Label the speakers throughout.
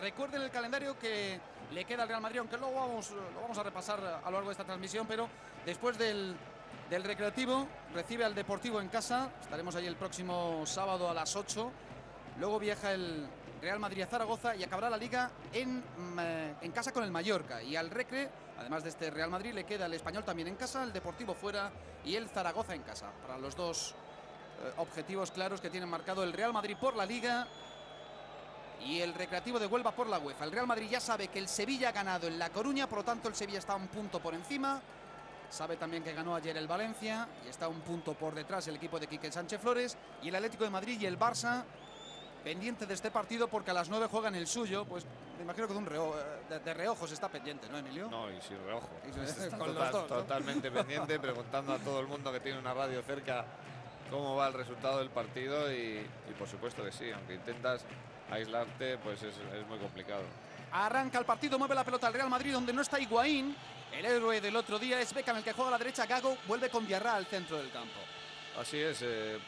Speaker 1: Recuerden el calendario que le queda al Real Madrid, aunque luego vamos, lo vamos a repasar a lo largo de esta transmisión, pero después del, del Recreativo recibe al Deportivo en casa. Estaremos ahí el próximo sábado a las 8. Luego viaja el Real Madrid a Zaragoza y acabará la liga en, eh, en casa con el Mallorca. Y al Recre, además de este Real Madrid, le queda el Español también en casa, el Deportivo fuera y el Zaragoza en casa. Para los dos eh, objetivos claros que tienen marcado el Real Madrid por la liga y el Recreativo de Huelva por la UEFA. El Real Madrid ya sabe que el Sevilla ha ganado en La Coruña, por lo tanto el Sevilla está un punto por encima. Sabe también que ganó ayer el Valencia y está un punto por detrás el equipo de Quique Sánchez Flores y el Atlético de Madrid y el Barça pendiente de este partido porque a las 9 juegan el suyo, pues me imagino que de, un reo- de, de reojos está pendiente, ¿no, Emilio?
Speaker 2: No, y sin reojo.
Speaker 1: Y sin-
Speaker 2: Está
Speaker 1: con los
Speaker 2: total-
Speaker 1: dos, ¿no?
Speaker 2: Totalmente pendiente, preguntando a todo el mundo que tiene una radio cerca cómo va el resultado del partido y, y por supuesto que sí, aunque intentas aislarte, pues es, es muy complicado.
Speaker 1: Arranca el partido, mueve la pelota al Real Madrid donde no está Higuaín. El héroe del otro día es Beckham el que juega a la derecha, Gago vuelve con Diarra al centro del campo.
Speaker 2: Así es, eh,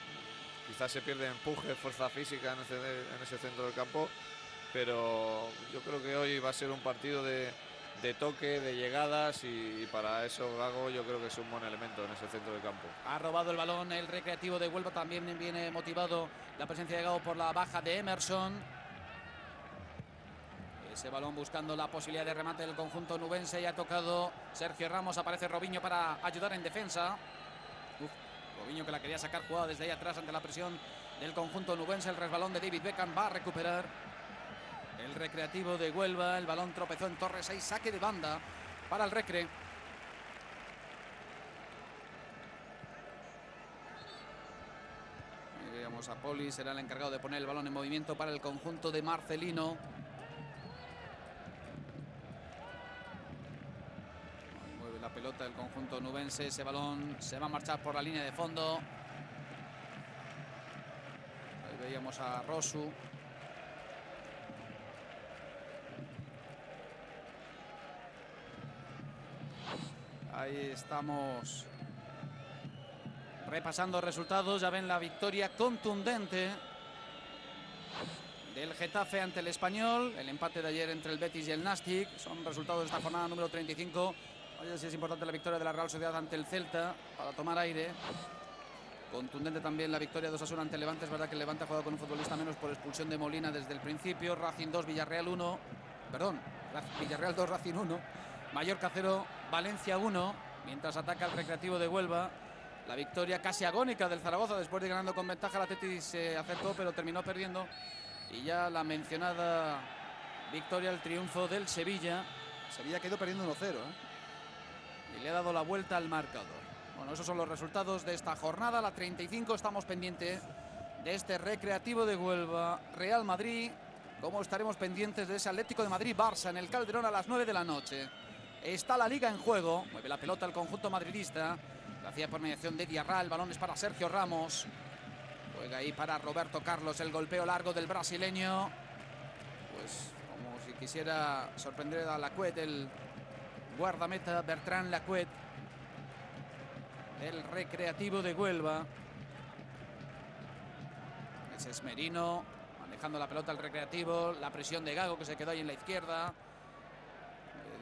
Speaker 2: quizás se pierde empuje, fuerza física en ese, en ese centro del campo, pero yo creo que hoy va a ser un partido de, de toque, de llegadas y, para eso Gago yo creo que es un buen elemento en ese centro del campo.
Speaker 1: Ha robado el balón el recreativo de Huelva. También viene motivado la presencia de Gago por la baja de Emerson. Ese balón buscando la posibilidad de remate del conjunto nubense. Y ha tocado Sergio Ramos. Aparece Robinho para ayudar en defensa. Uf, Robinho que la quería sacar jugada desde ahí atrás ante la presión del conjunto nubense. El resbalón de David Beckham va a recuperar el recreativo de Huelva. El balón tropezó en Torres. Hay saque de banda para el recre. Ahí veíamos a Poli, será el encargado de poner el balón en movimiento para el conjunto de Marcelino. Mueve la pelota el conjunto nubense, ese balón se va a marchar por la línea de fondo. Ahí veíamos a Rosu. Ahí estamos repasando resultados. Ya ven la victoria contundente del Getafe ante el Español. El empate de ayer entre el Betis y el Nastic. Son resultados de esta jornada número 35. Oye, sí es importante la victoria de la Real Sociedad ante el Celta para tomar aire. Contundente también la victoria de Osasuna ante el Levante. Es verdad que Levante ha jugado con un futbolista menos por expulsión de Molina desde el principio. Racing 2, Villarreal 1. Perdón, Villarreal 2, Racing 1. Mallorca 0, Valencia 1. Mientras ataca el Recreativo de Huelva. La victoria casi agónica del Zaragoza después de ganando con ventaja. La Tetis se acercó pero terminó perdiendo. Y ya la mencionada victoria, el triunfo del Sevilla. Sevilla quedó perdiendo 1-0. ¿eh? Y le ha dado la vuelta al marcador. Bueno, esos son los resultados de esta jornada. La 35 estamos pendientes de este Recreativo de Huelva, Real Madrid. Como estaremos pendientes de ese Atlético de Madrid-Barça en el Calderón a las 9 de la noche. Está la liga en juego. Mueve la pelota el conjunto madridista. La hacía por mediación de Diarra. El balón es para Sergio Ramos. Juega ahí para Roberto Carlos. El golpeo largo del brasileño. Pues como si quisiera sorprender a Lacuet, el guardameta Bertrand Lacuet. El recreativo de Huelva. Es Merino. Manejando la pelota el recreativo. La presión de Gago que se quedó ahí en la izquierda.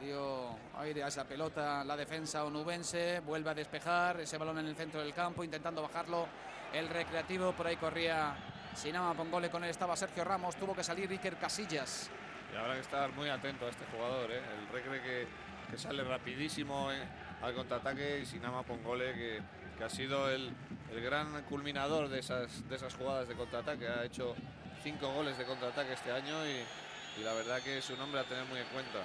Speaker 1: Dio aire a esa pelota la defensa onubense. Vuelve a despejar ese balón en el centro del campo, intentando bajarlo el recreativo. Por ahí corría Sinama Pongole, con él estaba Sergio Ramos. Tuvo que salir Iker Casillas.
Speaker 2: Y habrá que estar muy atento a este jugador, ¿eh? el Recre que, que sale rapidísimo ¿eh? al contraataque y Sinama Pongole que, que ha sido el, el gran culminador de esas, de esas jugadas de contraataque. Ha hecho cinco goles de contraataque este año y, y la verdad que es un hombre a tener muy en cuenta.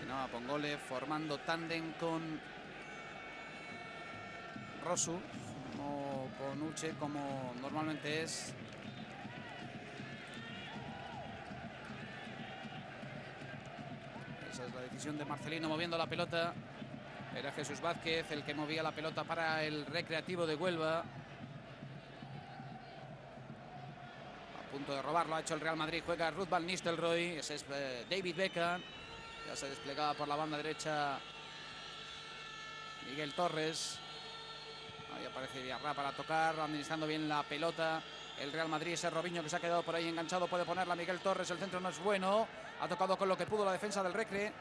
Speaker 1: Sinama Pongole formando tándem con Rosu, no con Uche como normalmente es. Esa es la decisión de Marcelino moviendo la pelota. Era Jesús Vázquez el que movía la pelota para el recreativo de Huelva. A punto de robarlo ha hecho el Real Madrid. Juega Ruth Van Nistelrooy. Ese es eh, David Beckham. Se desplegaba por la banda derecha Miguel Torres. Ahí aparece Diarra para tocar, administrando bien la pelota. el Real Madrid. Ese Robiño que se ha quedado por ahí enganchado puede ponerla Miguel Torres. El centro no es bueno. Ha tocado con lo que pudo la defensa del Recre.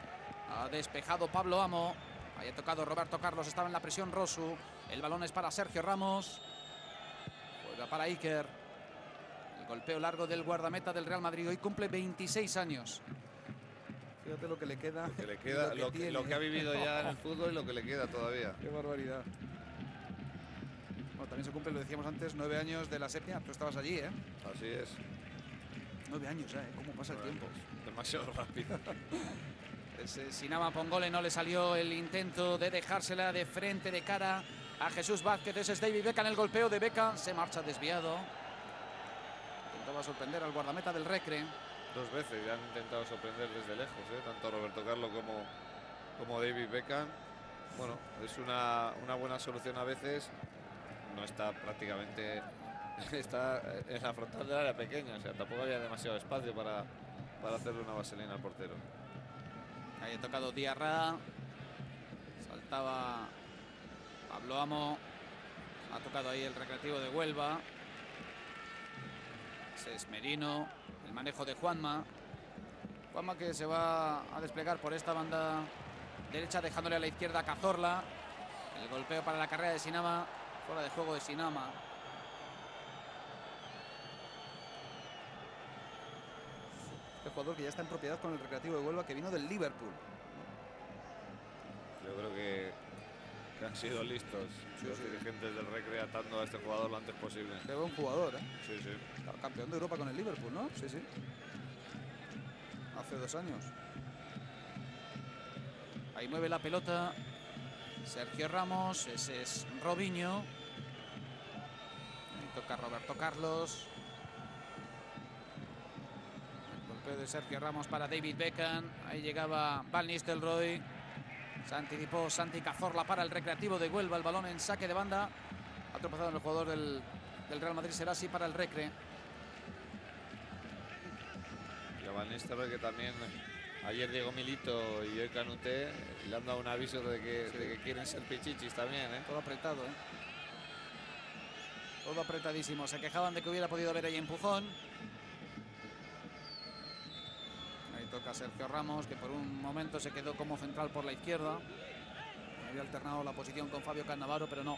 Speaker 1: Ha despejado Pablo Amo. Ahí ha tocado Roberto Carlos. Estaba en la presión Rosu. El balón es para Sergio Ramos. Juega para Iker. El golpeo largo del guardameta del Real Madrid. Hoy cumple 26 años. Fíjate lo que le queda.
Speaker 2: Lo que le queda, lo que, lo que, ha vivido ya en el fútbol y lo que le queda todavía.
Speaker 1: Qué barbaridad. Bueno, también se cumple, lo decíamos antes, nueve años de la sepia. Tú estabas allí, ¿eh?
Speaker 2: Así es.
Speaker 1: Nueve años, ¿eh? ¿Cómo pasa el tiempo?
Speaker 2: Demasiado rápido.
Speaker 1: Ese Sinama Pongole no le salió el intento de dejársela de frente, de cara a Jesús Vázquez. Ese es David Beca en el golpeo de Beca. Se marcha desviado. Intentaba sorprender al guardameta del Recre.
Speaker 2: Dos veces ya han intentado sorprender desde lejos, ¿eh? tanto Roberto Carlos como, como David Beckham. Bueno, es una, una buena solución a veces. No está prácticamente está en la frontal del área pequeña, o sea, tampoco había demasiado espacio para, para hacerle una vaselina al portero.
Speaker 1: Ahí ha tocado Diarra. Saltaba Pablo Amo. Ha tocado ahí el recreativo de Huelva. Ese es Merino. El manejo de Juanma. Juanma que se va a desplegar por esta banda derecha, dejándole a la izquierda a Cazorla. El golpeo para la carrera de Sinama. Fuera de juego de Sinama. Este jugador que ya está en propiedad con el Recreativo de Huelva que vino del Liverpool.
Speaker 2: Yo creo que, que han sido listos
Speaker 1: Sí,
Speaker 2: los
Speaker 1: sí.
Speaker 2: dirigentes del Recre atando a este jugador lo antes posible.
Speaker 1: Qué buen jugador, ¿eh?
Speaker 2: Sí, sí.
Speaker 1: Campeón de Europa con el Liverpool, ¿no? Sí, sí. Hace dos años. Ahí mueve la pelota Sergio Ramos, ese es Robinho. Ahí toca Roberto Carlos. El golpeo de Sergio Ramos para David Beckham. Ahí llegaba Van Nistelrooy. Se anticipó Santi Cazorla para el recreativo de Huelva. El balón en saque de banda. Ha tropezado en el jugador del, del Real Madrid. Será así para el recre.
Speaker 2: Y a Van Nistelrooy que también ayer Diego Milito y hoy Canute le han dado un aviso de que, de que quieren ser pichichis también, ¿eh?
Speaker 1: Todo apretado, ¿eh? Todo apretadísimo. Se quejaban de que hubiera podido haber ahí empujón. Toca Sergio Ramos, que por un momento se quedó como central por la izquierda. Había alternado la posición con Fabio Cannavaro, pero no.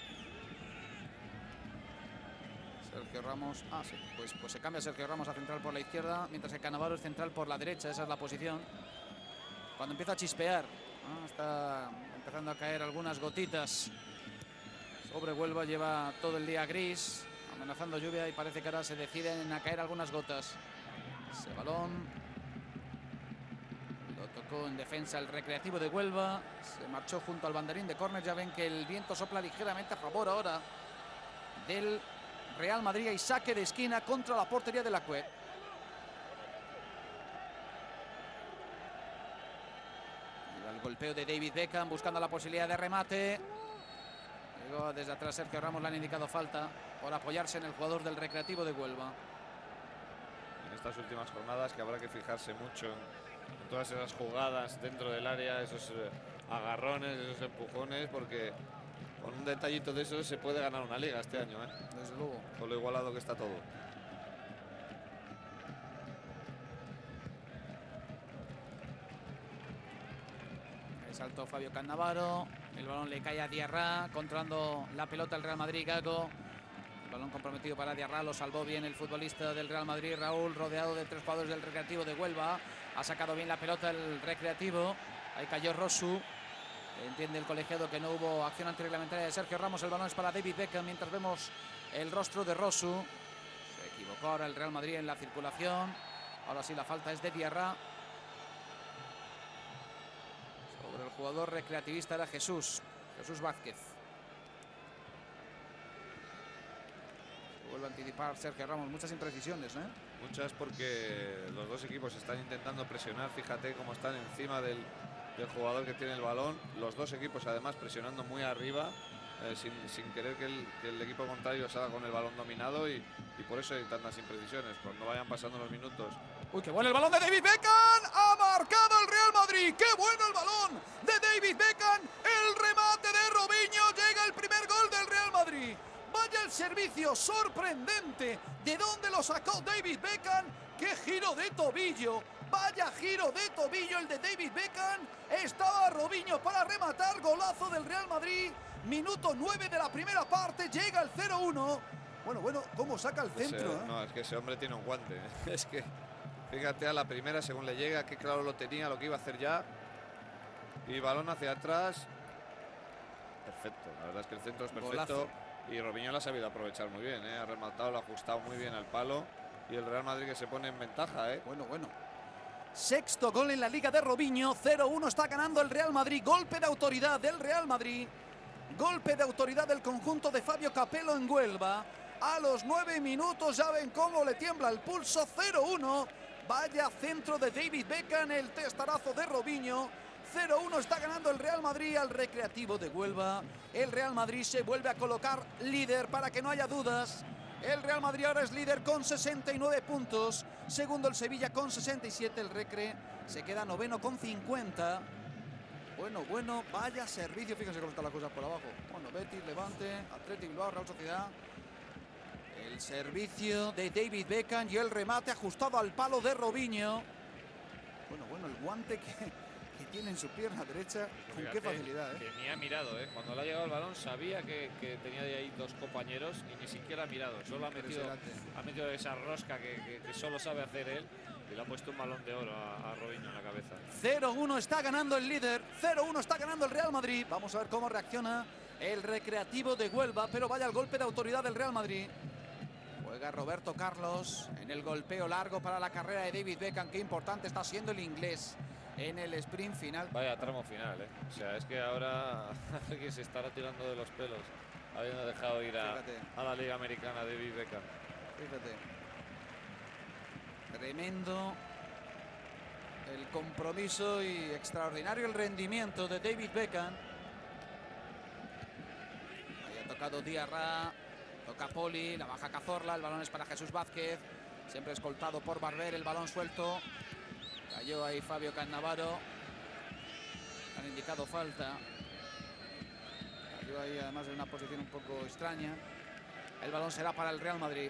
Speaker 1: Sergio Ramos. Ah, sí. Pues, pues se cambia Sergio Ramos a central por la izquierda, mientras que Cannavaro es central por la derecha. Esa es la posición. Cuando empieza a chispear, ¿no? está empezando a caer algunas gotitas sobre Huelva. Lleva todo el día gris, amenazando lluvia y parece que ahora se deciden a caer algunas gotas. Ese balón lo tocó en defensa el recreativo de Huelva. Se marchó junto al banderín de córner. Ya ven que el viento sopla ligeramente a favor ahora del Real Madrid y saque de esquina contra la portería de la Cue. El golpeo de David Beckham buscando la posibilidad de remate. Llegó desde atrás Sergio Ramos, le han indicado falta por apoyarse en el jugador del Recreativo de Huelva.
Speaker 2: En estas últimas jornadas que habrá que fijarse mucho en, todas esas jugadas dentro del área, esos eh, agarrones, esos empujones, porque con un detallito de eso se puede ganar una liga este año, ¿eh?
Speaker 1: Desde luego.
Speaker 2: con lo igualado que está todo.
Speaker 1: Ahí saltó Fabio Cannavaro. El balón le cae a Diarra, controlando la pelota el Real Madrid, Gago. Balón comprometido para Diarra, lo salvó bien el futbolista del Real Madrid, Raúl, rodeado de tres jugadores del Recreativo de Huelva. Ha sacado bien la pelota el Recreativo. Ahí cayó Rosu. Entiende el colegiado que no hubo acción antirreglamentaria de Sergio Ramos. El balón es para David Beckham mientras vemos el rostro de Rosu. Se equivocó ahora el Real Madrid en la circulación. Ahora sí la falta es de Diarra. Sobre el jugador recreativista era Jesús. Jesús Vázquez. Se vuelve a anticipar Sergio Ramos. Muchas imprecisiones, ¿eh?
Speaker 2: Muchas porque los dos equipos están intentando presionar. Fíjate cómo están encima del, del jugador que tiene el balón. Los dos equipos además presionando muy arriba. eh, sin, sin querer que el, que el equipo contrario salga con el balón dominado y, y por eso hay tantas imprecisiones. Cuando vayan pasando los minutos
Speaker 1: Uy, qué bueno el balón de David Beckham. Ha marcado el Real Madrid. Qué bueno el balón de David Beckham. El remate de Robinho. Llega el primer gol del Real Madrid. Vaya el servicio sorprendente. ¿De dónde lo sacó David Beckham? ¡Qué giro de tobillo! Vaya giro de tobillo el de David Beckham. Estaba Robinho para rematar. Golazo del Real Madrid. Minuto 9 de la primera parte. Llega el 0-1. Bueno, bueno, ¿cómo saca el centro?
Speaker 2: eh,
Speaker 1: eh?
Speaker 2: No, es que ese hombre tiene un guante. ¿eh? Es que, fíjate a la primera, según le llega, que claro lo tenía, lo que iba a hacer ya. Y balón hacia atrás. Perfecto, la verdad es que el centro es perfecto.
Speaker 1: Golazo.
Speaker 2: Y Robinho lo ha sabido aprovechar muy bien, ¿eh? ha rematado, lo ha ajustado muy bien al palo. Y el Real Madrid que se pone en ventaja, ¿eh?
Speaker 1: Bueno, bueno. Sexto gol en la Liga de Robinho. 0-1 está ganando el Real Madrid. Golpe de autoridad del Real Madrid. Golpe de autoridad del conjunto de Fabio Capello en Huelva. A los nueve minutos ya ven cómo le tiembla el pulso. 0-1. Vaya centro de David Beckham. El testarazo de Robinho. 0-1 está ganando el Real Madrid al Recreativo de Huelva. El Real Madrid se vuelve a colocar líder para que no haya dudas. El Real Madrid ahora es líder con 69 puntos. Segundo el Sevilla con 67. El Recre se queda noveno con 50. Bueno, bueno, vaya servicio. Fíjense cómo están las cosas por abajo. Bueno, Betis, Levante, Atlético Bilbao, Real Sociedad. El servicio de David Beckham y el remate ajustado al palo de Robinho. Bueno, bueno, el guante que, tiene en su pierna derecha. Con qué facilidad, ¿eh?
Speaker 3: Que ni ha mirado, ¿eh? Cuando le ha llegado el balón sabía que, que tenía de ahí dos compañeros y ni siquiera ha mirado. Solo ha metido, ha metido esa rosca que, que- que solo sabe hacer él y le ha puesto un balón de oro a, a Robinho en la cabeza.
Speaker 1: 0-1 está ganando el líder, 0-1 está ganando el Real Madrid. Vamos a ver cómo reacciona el recreativo de Huelva, pero vaya el golpe de autoridad del Real Madrid. Juega Roberto Carlos en el golpeo largo para la carrera de David Beckham. Qué importante está siendo el inglés en el sprint final.
Speaker 3: Vaya tramo final, ¿eh? O sea, es que ahora alguien se estará tirando de los pelos habiendo dejado ir a, la Liga Americana de David Beckham.
Speaker 1: Fíjate. Tremendo el compromiso y extraordinario el rendimiento de David Beckham. Ahí ha tocado Diarra, toca Poli, la baja Cazorla, el balón es para Jesús Vázquez, siempre escoltado por Barber, el balón suelto. Cayó ahí Fabio Cannavaro. Han indicado falta. Cayó ahí además en una posición un poco extraña. El balón será para el Real Madrid.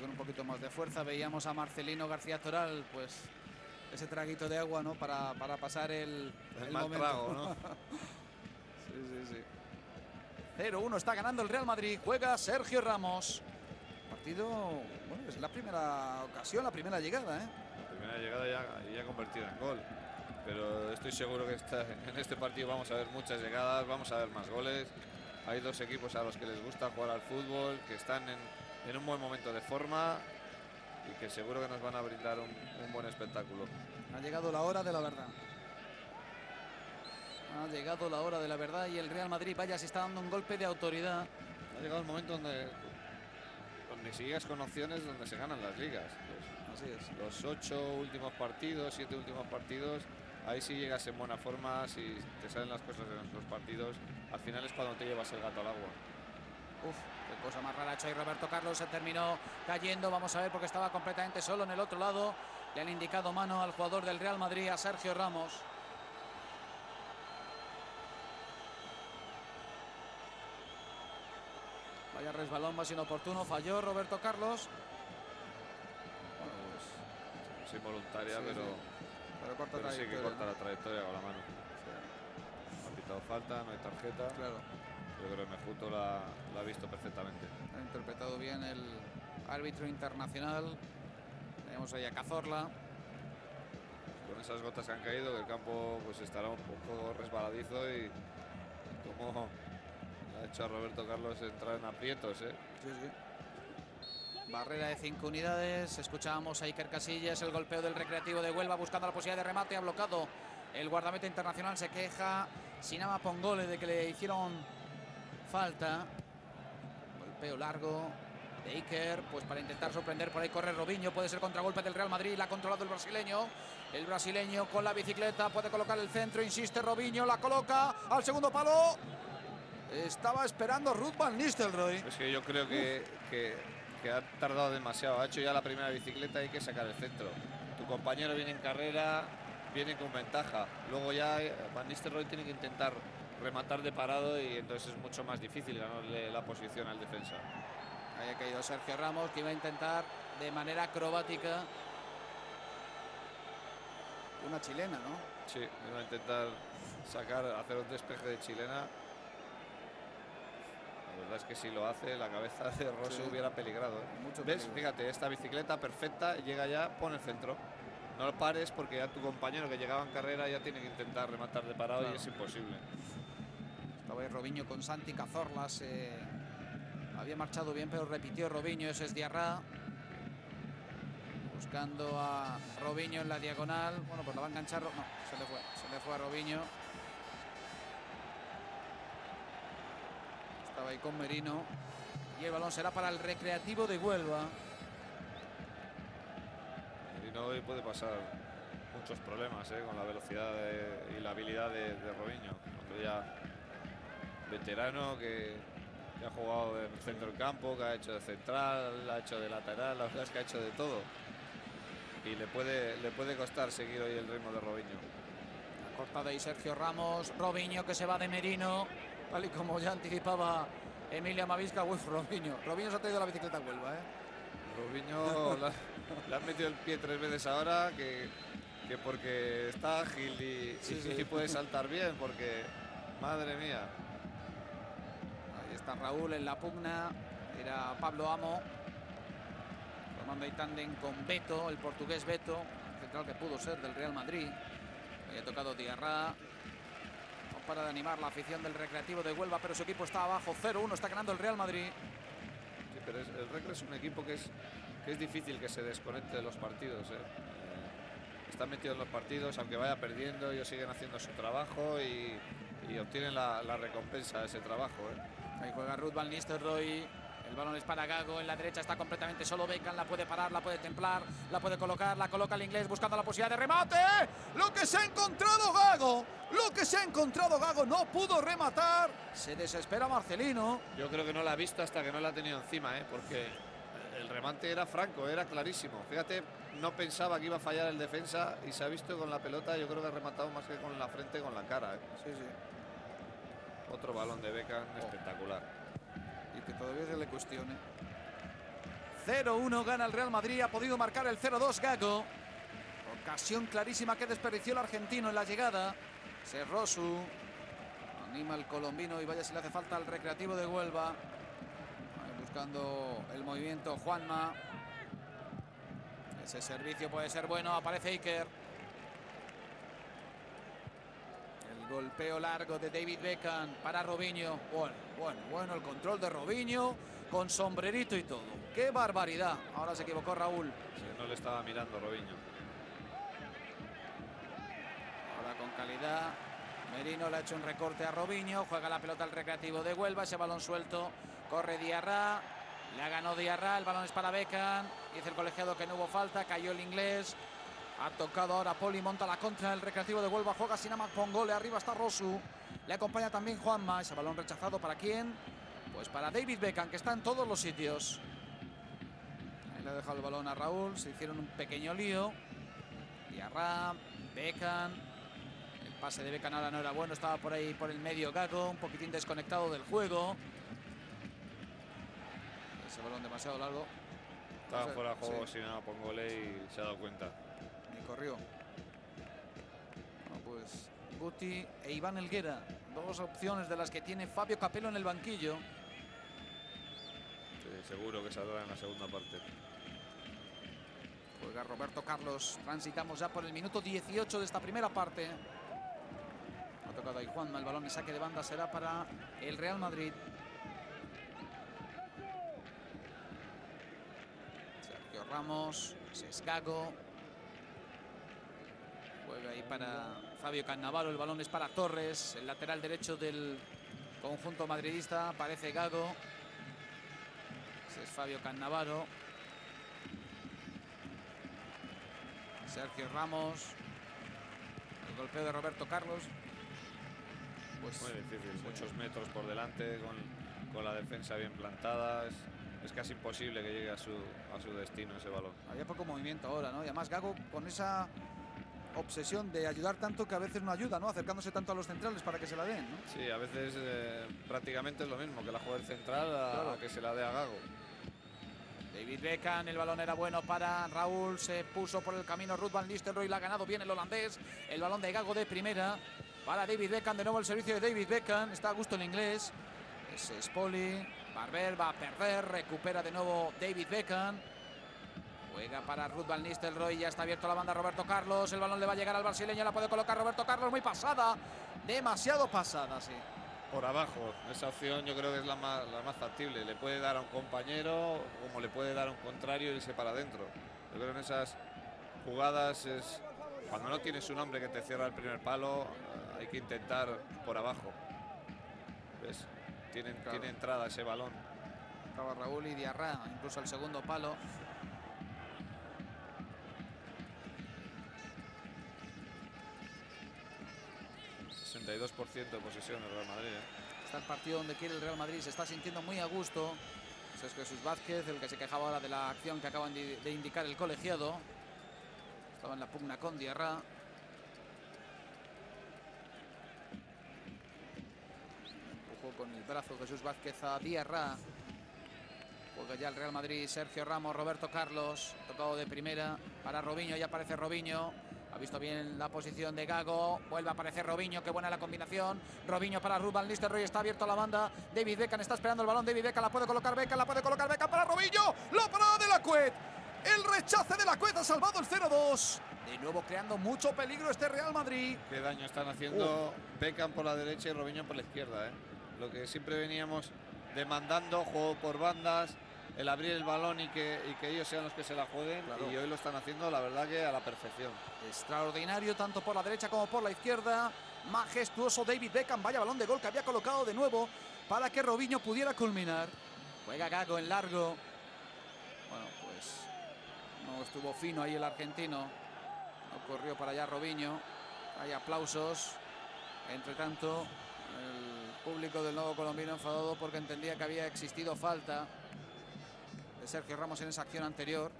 Speaker 1: Con un poquito más de fuerza. Veíamos a Marcelino García Toral, pues ese traguito de agua, ¿no? Para, para pasar el,
Speaker 2: El
Speaker 1: el
Speaker 2: mal
Speaker 1: momento.
Speaker 2: trago, ¿no?
Speaker 1: sí, sí, sí. 0-1 está ganando el Real Madrid. Juega Sergio Ramos. Partido, bueno, es la primera ocasión, la primera llegada, ¿eh?
Speaker 2: La primera llegada ya, ya convertida en gol. Pero estoy seguro que esta- en este partido vamos a ver muchas llegadas, vamos a ver más goles. Hay dos equipos a los que les gusta jugar al fútbol, que están en, en un buen momento de forma y que seguro que nos van a brindar un, un buen espectáculo.
Speaker 1: Ha llegado la hora de la verdad. Ha llegado la hora de la verdad y el Real Madrid, vaya, se está dando un golpe de autoridad.
Speaker 2: Ha llegado el momento donde, donde si llegas con opciones, donde se ganan las ligas. Los-
Speaker 1: Así es.
Speaker 2: los ocho últimos partidos, siete últimos partidos, ahí sí llegas en buena forma, si te salen las cosas en los partidos, al final es cuando te llevas el gato al agua.
Speaker 1: Uf, qué cosa más rara ha hecho ahí Roberto Carlos. Se terminó cayendo. Vamos a ver porque estaba completamente solo en el otro lado. Le han indicado mano al jugador del Real Madrid, a Sergio Ramos. Vaya resbalón más inoportuno. Falló Roberto Carlos. Bueno, pues,
Speaker 2: Es involuntaria,
Speaker 1: Sí,
Speaker 2: pero,
Speaker 1: sí. pero corta
Speaker 2: pero sí que corta
Speaker 1: ¿no?
Speaker 2: la trayectoria con la mano. Ha pitado falta, no hay tarjeta.
Speaker 1: Claro,
Speaker 2: Yo creo que Mejuto la, la ha visto perfectamente.
Speaker 1: ha interpretado bien el árbitro internacional. Tenemos ahí a Cazorla.
Speaker 2: Con esas gotas que han caído, el campo pues estará un poco resbaladizo y como hecho a Roberto Carlos entrar en aprietos, ¿eh?
Speaker 1: Barrera de cinco unidades. Escuchábamos a Iker Casillas, el golpeo del recreativo de Huelva buscando la posibilidad de remate. Ha bloqueado el guardameta internacional. Se queja Sinama Pongole de que le hicieron falta. Golpeo largo de Iker, pues para intentar sorprender. Por ahí corre Robinho. Puede ser contragolpe del Real Madrid. La ha controlado el brasileño. El brasileño con la bicicleta puede colocar el centro. Insiste Robinho, la coloca al segundo palo. Estaba esperando Ruth Van Nistelrooy.
Speaker 2: Es que yo creo que, que- que ha tardado demasiado. Ha hecho ya la primera bicicleta y hay que sacar el centro. Tu compañero viene en carrera, viene con ventaja. Luego ya eh, Van Nistelrooy tiene que intentar rematar de parado y entonces es mucho más difícil ganarle la posición al defensa.
Speaker 1: Ahí ha caído Sergio Ramos, que iba a intentar de manera acrobática una chilena, ¿no?
Speaker 2: Sí, iba a intentar sacar, hacer un despeje de chilena. La verdad es que si lo hace, la cabeza de Rossi
Speaker 1: Sí.
Speaker 2: hubiera peligrado. ¿eh?
Speaker 1: Mucho
Speaker 2: ¿Ves?
Speaker 1: peligro.
Speaker 2: Fíjate, esta bicicleta perfecta, llega ya, pone el centro. No lo pares porque ya tu compañero que llegaba en carrera ya tiene que intentar rematar de parado
Speaker 1: Claro.
Speaker 2: y es imposible.
Speaker 1: Estaba ahí Robinho con Santi Cazorla. Se había marchado bien, pero repitió Robinho. Eso es Diarra. Buscando a Robinho en la diagonal. Bueno, pues la va a enganchar. No, se le fue. Se le fue a Robinho. Estaba ahí con Merino. Y el balón será para el Recreativo de Huelva.
Speaker 2: Y no hoy puede pasar muchos problemas ¿eh? con la velocidad de- y la habilidad de, de Robinho. Otro ya veterano que, que ha jugado en el centro del campo, que ha hecho de central, ha hecho de lateral, la verdad es que ha hecho de todo. Y le puede, le puede costar seguir hoy el ritmo de Robinho.
Speaker 1: Ha cortado ahí Sergio Ramos. Robinho que se va de Merino. Tal y como ya anticipaba Emilia Mavisca. Uy, Robinho. Robinho se ha traído la bicicleta a Huelva, ¿eh?
Speaker 2: Robinho la- le han metido el pie tres veces ahora que, que porque está ágil y,
Speaker 1: Sí,
Speaker 2: y-
Speaker 1: sí.
Speaker 2: y puede saltar bien, porque madre mía.
Speaker 1: Ahí está Raúl en la pugna. Era Pablo Amo. Formando ahí tándem con Beto, el portugués Beto. Central que pudo ser del Real Madrid. Ahí ha tocado Diarra. Para de animar la afición del Recreativo de Huelva, pero su equipo está abajo. 0-1 está ganando el Real Madrid.
Speaker 2: Sí, pero es- el Recre es un equipo que es, que es difícil que se desconecte de los partidos. ¿eh? Eh, están metidos en los partidos, aunque vaya perdiendo, ellos siguen haciendo su trabajo y, y obtienen la, la recompensa de ese trabajo. ¿eh?
Speaker 1: Ahí juega Ruth Van Nistelrooy. El balón es para Gago. En la derecha está completamente solo Beckham. La puede parar, la puede templar, la puede colocar. La coloca el inglés buscando la posibilidad de remate. Lo que se ha encontrado Gago. Lo que se ha encontrado Gago. No pudo rematar. Se desespera Marcelino.
Speaker 2: Yo creo que no la ha visto hasta que no la ha tenido encima, ¿eh? porque el remate era franco, era clarísimo. Fíjate, no pensaba que iba a fallar el defensa y se ha visto con la pelota, yo creo que ha rematado más que con la frente, con la cara. ¿eh?
Speaker 1: Sí, sí.
Speaker 2: Otro balón de Beckham
Speaker 1: Oh.
Speaker 2: espectacular.
Speaker 1: Y que todavía se le cuestione. 0-1 gana el Real Madrid. Ha podido marcar el 0-2 Gago. Ocasión clarísima que desperdició el argentino en la llegada. Serrosu. Anima el colombino y vaya si le hace falta al recreativo de Huelva. Ahí buscando el movimiento Juanma. Ese servicio puede ser bueno. Aparece Iker. El golpeo largo de David Beckham para Robinho. Bueno, bueno, bueno, el control de Robinho con sombrerito y todo. ¡Qué barbaridad! Ahora se equivocó Raúl.
Speaker 2: Sí, no le estaba mirando Robinho.
Speaker 1: Ahora con calidad. Merino le ha hecho un recorte a Robinho. Juega la pelota al recreativo de Huelva. Ese balón suelto. Corre Diarra. Le ha ganado Diarra. El balón es para Beckham. Dice el colegiado que no hubo falta. Cayó el inglés. Ha tocado ahora Poli. Monta la contra del recreativo de Huelva. Juega Sinama Pongole. Arriba está Rosu. Le acompaña también Juanma. Ese balón rechazado para quién? Pues para David Beckham, que está en todos los sitios. Ahí le ha dejado el balón a Raúl. Se hicieron un pequeño lío. Diarra. Beckham. El pase de Beckham ahora no era bueno, estaba por ahí por el medio Gago, un poquitín desconectado del juego. Ese balón demasiado largo.
Speaker 2: Estaba
Speaker 1: No
Speaker 2: fuera de juego
Speaker 1: sí,
Speaker 2: sin nada, Pongole y se ha dado cuenta.
Speaker 1: ni corrió. Bueno, pues Guti e Iván Elguera, dos opciones de las que tiene Fabio Capello en el banquillo.
Speaker 2: Sí, seguro que saldrá en la segunda parte.
Speaker 1: Juega Roberto Carlos. Transitamos ya por el minuto 18 de esta primera parte. Ha tocado ahí Juanma. El balón en saque de banda será para el Real Madrid. Sergio Ramos. Sesgago. Juega ahí para Fabio Cannavaro. El balón es para Torres. El lateral derecho del conjunto madridista. Aparece Gago. Ese es Fabio Cannavaro. Sergio Ramos. El golpeo de Roberto Carlos. Pues
Speaker 2: Muy difícil, muchos metros por delante, con, con la defensa bien plantada. Es, es casi imposible que llegue a su, a su destino ese balón.
Speaker 1: Había poco movimiento ahora, ¿no? Y además Gago con esa obsesión de ayudar tanto que a veces no ayuda, ¿no? Acercándose tanto a los centrales para que se la den, ¿no?
Speaker 2: Sí, a veces eh, prácticamente es lo mismo que la juega el central a,
Speaker 1: Claro.
Speaker 2: a que se la dé a Gago.
Speaker 1: David Beckham, el balón era bueno para Raúl, se puso por el camino Ruth Van Nistelrooy, la ha ganado bien el holandés, el balón de Gago de primera para David Beckham, de nuevo el servicio de David Beckham, está a gusto el inglés, es Spoli, Barber va a perder, recupera de nuevo David Beckham, juega para Ruth Van Nistelrooy, ya está abierto la banda Roberto Carlos, el balón le va a llegar al brasileño, la puede colocar Roberto Carlos, muy pasada, demasiado pasada, sí.
Speaker 2: Por abajo, esa opción yo creo que es la más, la más factible. Le puede dar a un compañero como le puede dar a un contrario y irse para adentro. Yo creo que en esas jugadas es cuando no tienes un hombre que te cierra el primer palo, eh, hay que intentar por abajo. ¿Ves? Tiene,
Speaker 1: Claro.
Speaker 2: tiene entrada ese balón.
Speaker 1: Estaba Raúl y Diarra, incluso al segundo palo.
Speaker 2: Sí. 62% de posesión el Real Madrid. ¿eh?
Speaker 1: Está el partido donde quiere el Real Madrid, se está sintiendo muy a gusto. Es Jesús Vázquez, el que se quejaba ahora de la acción que acaban de, de indicar el colegiado. Estaba en la pugna con Diarra. Empujó con el brazo Jesús Vázquez a Diarra. Juega ya el Real Madrid, Sergio Ramos, Roberto Carlos, tocado de primera para Robinho, ya aparece Robinho. Ha visto bien la posición de Gago. Vuelve a aparecer Robinho. Qué buena la combinación. Robinho para Ruth Van Nistelrooy. Está abierto la banda. David Beckham está esperando el balón. David Beckham la puede colocar Beckham. La puede colocar Beckham para Robinho. La parada de la Cuet. El rechace de la Cuet ha salvado el 0-2. De nuevo creando mucho peligro este Real Madrid.
Speaker 2: Qué daño están haciendo Beckham por la derecha y Robinho por la izquierda. ¿eh? Lo que siempre veníamos demandando, juego por bandas, el abrir el balón y que, y que ellos sean los que se la jueguen.
Speaker 1: Claro.
Speaker 2: Y hoy lo están haciendo, la verdad, que a la perfección.
Speaker 1: Extraordinario tanto por la derecha como por la izquierda. Majestuoso David Beckham. Vaya balón de gol que había colocado de nuevo para que Robinho pudiera culminar. Juega Gago en largo. Bueno, pues no estuvo fino ahí el argentino. No corrió para allá Robinho. Hay aplausos. Entre tanto, el público del nuevo colombiano enfadado porque entendía que había existido falta de Sergio Ramos en esa acción anterior.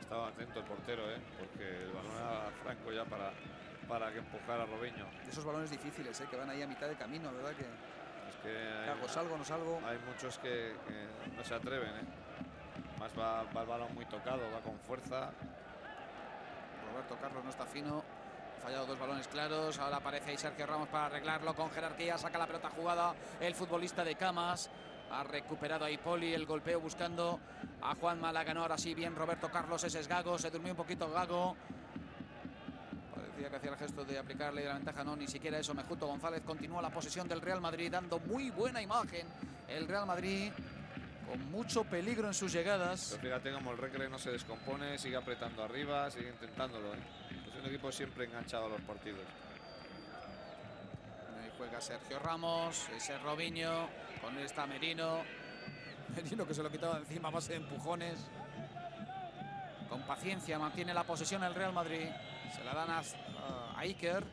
Speaker 2: Estaba atento el portero, ¿eh? porque el balón era franco ya para, para que empujara a Robinho.
Speaker 1: Esos balones difíciles, ¿eh? que van ahí a mitad de camino, ¿verdad? Que
Speaker 2: Es que
Speaker 1: hago, salgo, no salgo.
Speaker 2: hay muchos que, que no se atreven. ¿eh? Más va, va el balón muy tocado, va con fuerza.
Speaker 1: Roberto Carlos no está fino. Fallado dos balones claros. Ahora aparece ahí Sergio Ramos para arreglarlo con jerarquía. Saca la pelota jugada el futbolista de Camas. Ha recuperado ahí Poli el golpeo buscando a Juan Málaga. No, ahora sí, bien Roberto Carlos. Ese es Gago. Se durmió un poquito Gago. Parecía que hacía el gesto de aplicarle la ventaja. No, ni siquiera eso. Mejuto González continúa la posesión del Real Madrid, dando muy buena imagen. El Real Madrid con mucho peligro en sus llegadas.
Speaker 2: Pero fíjate como el Recre no se descompone, sigue apretando arriba, sigue intentándolo. ¿eh? Es un equipo siempre enganchado a los partidos.
Speaker 1: Ahí juega Sergio Ramos, ese es Robinho, con él está Merino. Merino que se lo quitaba encima a base de empujones. Con paciencia mantiene la posesión el Real Madrid. Se la dan a, a Iker.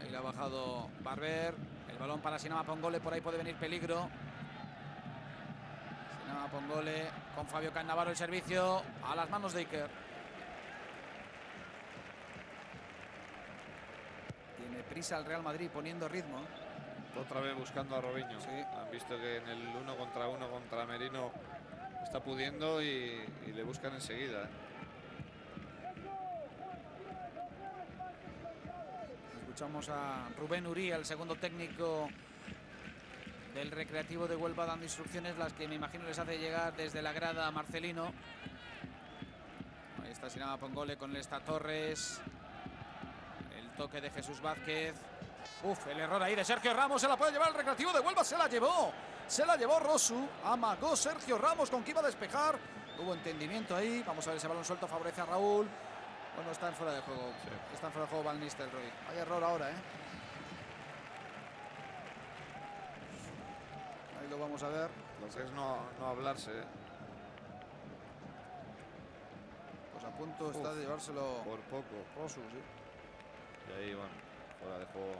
Speaker 1: Ahí le ha bajado Barber. El balón para Sinama Pongole, por ahí puede venir peligro. Sinama Pongole con Fabio Cannavaro el servicio a las manos de Iker. Tiene prisa el Real Madrid poniendo ritmo.
Speaker 2: Otra vez buscando a Robinho.
Speaker 1: Sí.
Speaker 2: Han visto que en el uno contra uno contra Merino está pudiendo y, y le buscan enseguida. ¿eh?
Speaker 1: Escuchamos a Rubén Uría, el segundo técnico del Recreativo de Huelva, dando instrucciones, las que me imagino les hace llegar desde la grada a Marcelino. Ahí está Sinama Pongole, con está Torres. El toque de Jesús Vázquez. Uf, el error ahí de Sergio Ramos, se la puede llevar el Recreativo de Huelva, se la llevó. Se la llevó Rosu, amagó Sergio Ramos con que iba a despejar. Hubo entendimiento ahí, vamos a ver ese balón suelto, favorece a Raúl. Bueno, está en fuera de juego. Está en fuera de juego Van Nistelrooy. Hay error ahora, ¿eh? Ahí lo vamos a ver.
Speaker 2: Lo que es no, no hablarse. ¿eh?
Speaker 1: Pues a punto está de llevárselo
Speaker 2: Por poco.
Speaker 1: Rosu, sí.
Speaker 2: Y ahí, bueno, fuera de juego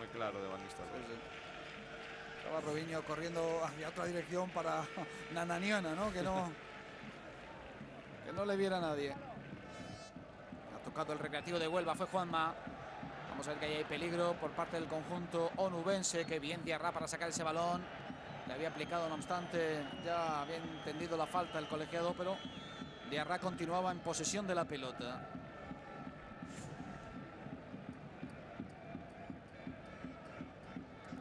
Speaker 2: muy claro de Van Nistelrooy.
Speaker 1: Sí, sí. Estaba Robinho corriendo hacia otra dirección para Nananiana, ¿no? Que no, que no le viera nadie. Ha tocado el recreativo de Huelva, fue Juanma. Vamos a ver que ahí hay peligro por parte del conjunto onubense, que bien Diarra para sacar ese balón. Le había aplicado, no obstante, ya había entendido la falta el colegiado, pero Diarra continuaba en posesión de la pelota.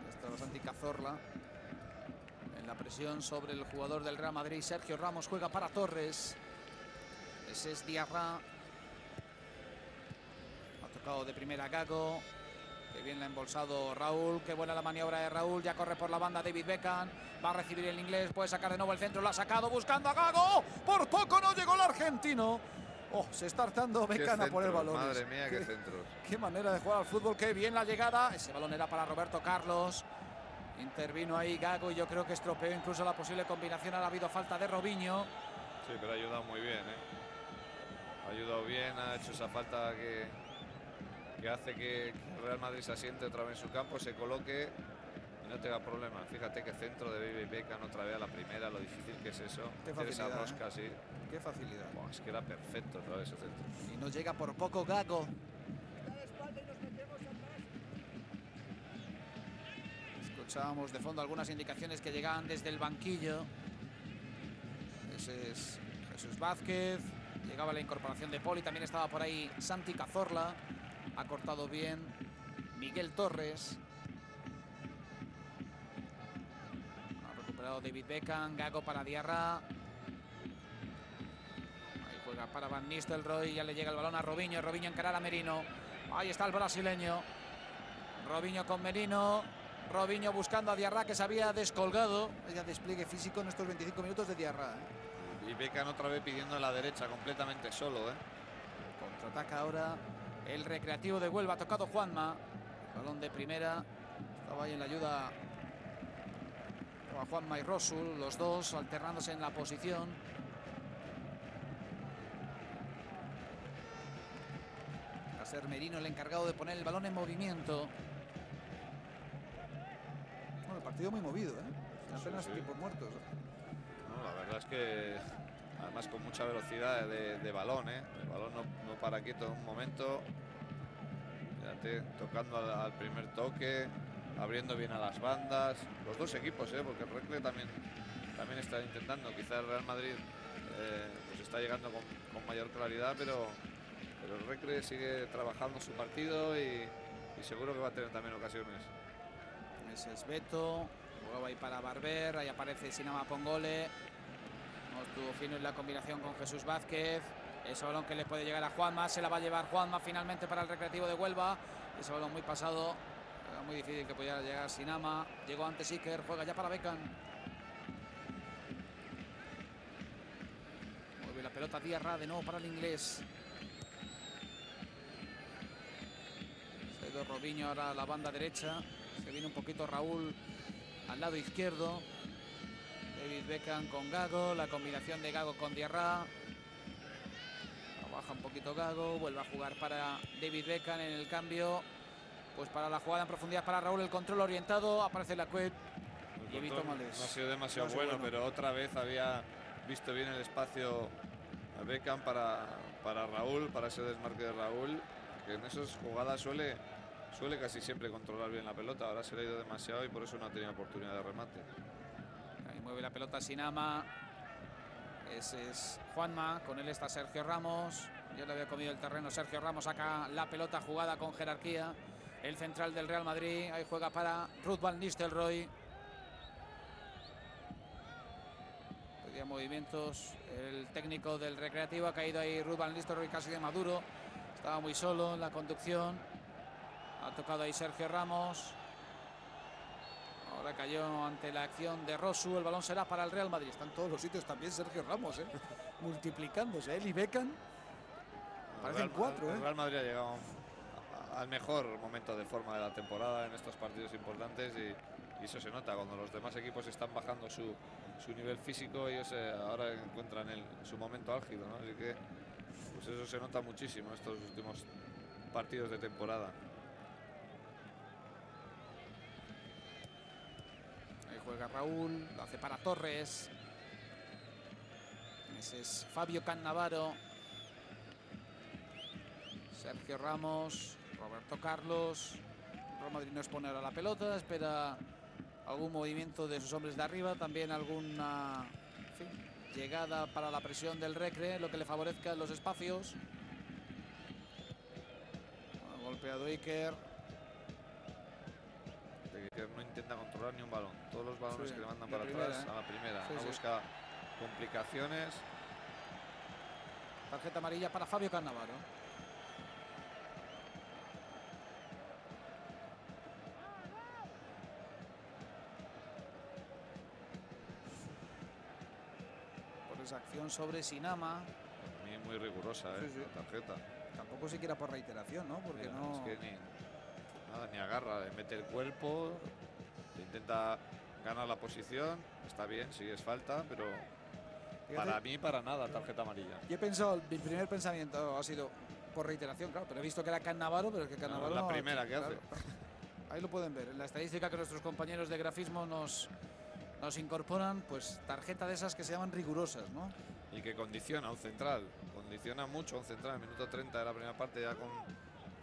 Speaker 1: Está Santi Cazorla en la presión sobre el jugador del Real Madrid. Sergio Ramos juega para Torres. Ese es Diarra. Ha tocado de primera Gago. Que bien la ha embolsado Raúl. Qué buena la maniobra de Raúl. Ya corre por la banda David Beckham. Va a recibir el inglés. Puede sacar de nuevo el centro. Lo ha sacado buscando a Gago. Por poco no llegó el argentino. Oh, se está hartando Beckham a por el balón.
Speaker 2: Madre mía, qué, qué centros.
Speaker 1: Qué manera de jugar al fútbol. Qué bien la llegada. Ese balón era para Roberto Carlos. Intervino ahí Gago y yo creo que estropeó incluso la posible combinación. Ha habido falta de Robinho.
Speaker 2: Sí, pero ha ayudado muy bien, ¿eh? Ha ayudado bien, ha hecho esa falta que, que hace que Real Madrid se asiente otra vez en su campo, se coloque y no tenga problemas. Fíjate que centro de Baby Beckham otra vez a la primera, lo difícil que es eso.
Speaker 1: Qué facilidad,
Speaker 2: rosca
Speaker 1: ¿eh?
Speaker 2: así.
Speaker 1: Qué facilidad.
Speaker 2: Buah, es que era perfecto todo ese centro.
Speaker 1: Y no llega por poco Gago. Escuchábamos de fondo algunas indicaciones que llegaban desde el banquillo. Ese es Jesús Vázquez. Llegaba la incorporación de Poli. También estaba por ahí Santi Cazorla. Ha cortado bien Miguel Torres. Ha recuperado David Beckham. Gago para Diarra. Ahí juega para Van Nistelrooy. Ya le llega el balón a Robinho. Robinho encarar a Merino. Ahí está el brasileño. Robinho con Merino. Robinho buscando a Diarra que se había descolgado. Vaya despliegue físico en estos 25 minutos de Diarra. ¿eh?
Speaker 2: Y Beckham otra vez pidiendo en la derecha, completamente solo, ¿eh?
Speaker 1: Contraataca ahora el recreativo de Huelva. Ha tocado Juanma. Balón de primera. Estaba ahí en la ayuda a Juanma y Rosul. Los dos alternándose en la posición. Va a ser Merino el encargado de poner el balón en movimiento. Partido muy movido, ¿eh? Apenas
Speaker 2: sí.
Speaker 1: tiempos muertos.
Speaker 2: No, la verdad es que además con mucha velocidad de, de balón, ¿eh? El balón no, no para quieto en un momento. Fíjate, tocando al, al primer toque, abriendo bien a las bandas. Los dos equipos, ¿eh? Porque el Recre también, también está intentando. Quizá el Real Madrid eh, pues está llegando con, con mayor claridad, pero, pero el Recre sigue trabajando su partido y, y seguro que va a tener también ocasiones.
Speaker 1: Ese es Beto. Jugaba ahí para Barber. Ahí aparece Sinama Pongole. No estuvo fino en la combinación con Jesús Vázquez. Ese balón que le puede llegar a Juanma. Se la va a llevar Juanma finalmente para el Recreativo de Huelva. Ese balón muy pasado. Era muy difícil que pudiera llegar Sinama. Llegó antes Iker. Juega ya para Beckham. Mueve la pelota Diarra de nuevo para el inglés. Ido Robinho ahora a la banda derecha. Se viene un poquito Raúl al lado izquierdo. David Beckham con Gago. La combinación de Gago con Diarra. Baja un poquito Gago. Vuelve a jugar para David Beckham en el cambio. Pues para la jugada en profundidad para Raúl. El control orientado. Aparece la Cuet. Y Evito
Speaker 2: control
Speaker 1: Males.
Speaker 2: No ha sido demasiado
Speaker 1: No
Speaker 2: bueno,
Speaker 1: bueno.
Speaker 2: pero otra vez había visto bien el espacio a Beckham para, para Raúl, para ese desmarque de Raúl, que en esas jugadas suele, suele casi siempre controlar bien la pelota. Ahora se le ha ido demasiado y por eso no ha tenido oportunidad de remate.
Speaker 1: Ahí mueve la pelota Sinama. Ese es Juanma. Con él está Sergio Ramos. Ya le había comido el terreno. Sergio Ramos saca la pelota jugada con jerarquía. El central del Real Madrid. Ahí juega para Ruth Van Nistelrooy. Pedía movimientos. El técnico del Recreativo ha caído ahí Ruth Van Nistelrooy casi de maduro. Estaba muy solo en la conducción. Ha tocado ahí Sergio Ramos. Ahora cayó ante la acción de Rosu. El balón será para el Real Madrid. Están todos los sitios también Sergio Ramos, ¿eh? multiplicándose. Él y Beckham. Parecen
Speaker 2: Real-
Speaker 1: cuatro,
Speaker 2: el
Speaker 1: ¿eh?
Speaker 2: Real Madrid ha llegado al mejor momento de forma de la temporada en estos partidos importantes y, y eso se nota cuando los demás equipos están bajando su, su nivel físico ellos eh, ahora encuentran el- su momento álgido ¿no? así que pues eso se nota muchísimo estos últimos partidos de temporada
Speaker 1: Ahí juega Raúl, lo hace para Torres. Ese es Fabio Cannavaro. Sergio Ramos, Roberto Carlos. Real Madrid no expone la pelota, espera algún movimiento de sus hombres de arriba, también alguna en llegada para la presión del Recre, lo que le favorezca los espacios. Golpeado Iker.
Speaker 2: No intenta controlar ni un balón. Todos los balones
Speaker 1: Sí,
Speaker 2: que le mandan para
Speaker 1: primera,
Speaker 2: atrás
Speaker 1: ¿eh?
Speaker 2: a la primera.
Speaker 1: Sí,
Speaker 2: no
Speaker 1: sí.
Speaker 2: busca complicaciones.
Speaker 1: Tarjeta amarilla para Fabio Cannavaro. Por esa acción sobre Sinama.
Speaker 2: A mí muy rigurosa, ¿eh? La tarjeta.
Speaker 1: Tampoco siquiera por reiteración, ¿no? Porque
Speaker 2: Mira,
Speaker 1: no.
Speaker 2: Es que ni, nada, ni agarra, le mete el cuerpo, le intenta ganar la posición. Está bien, sí es falta, pero para mí para nada tarjeta amarilla.
Speaker 1: Yo he pensado, mi primer pensamiento ha sido por reiteración, claro, pero he visto que era Cannavaro, pero que Cannavaro.
Speaker 2: la
Speaker 1: no-
Speaker 2: primera que
Speaker 1: claro. Ahí lo pueden ver. En la estadística que nuestros compañeros de grafismo nos, nos incorporan, pues tarjeta de esas que se llaman rigurosas, ¿no?
Speaker 2: Y que condiciona a un central. Condiciona mucho a un central. En el minuto 30 de la primera parte ya con,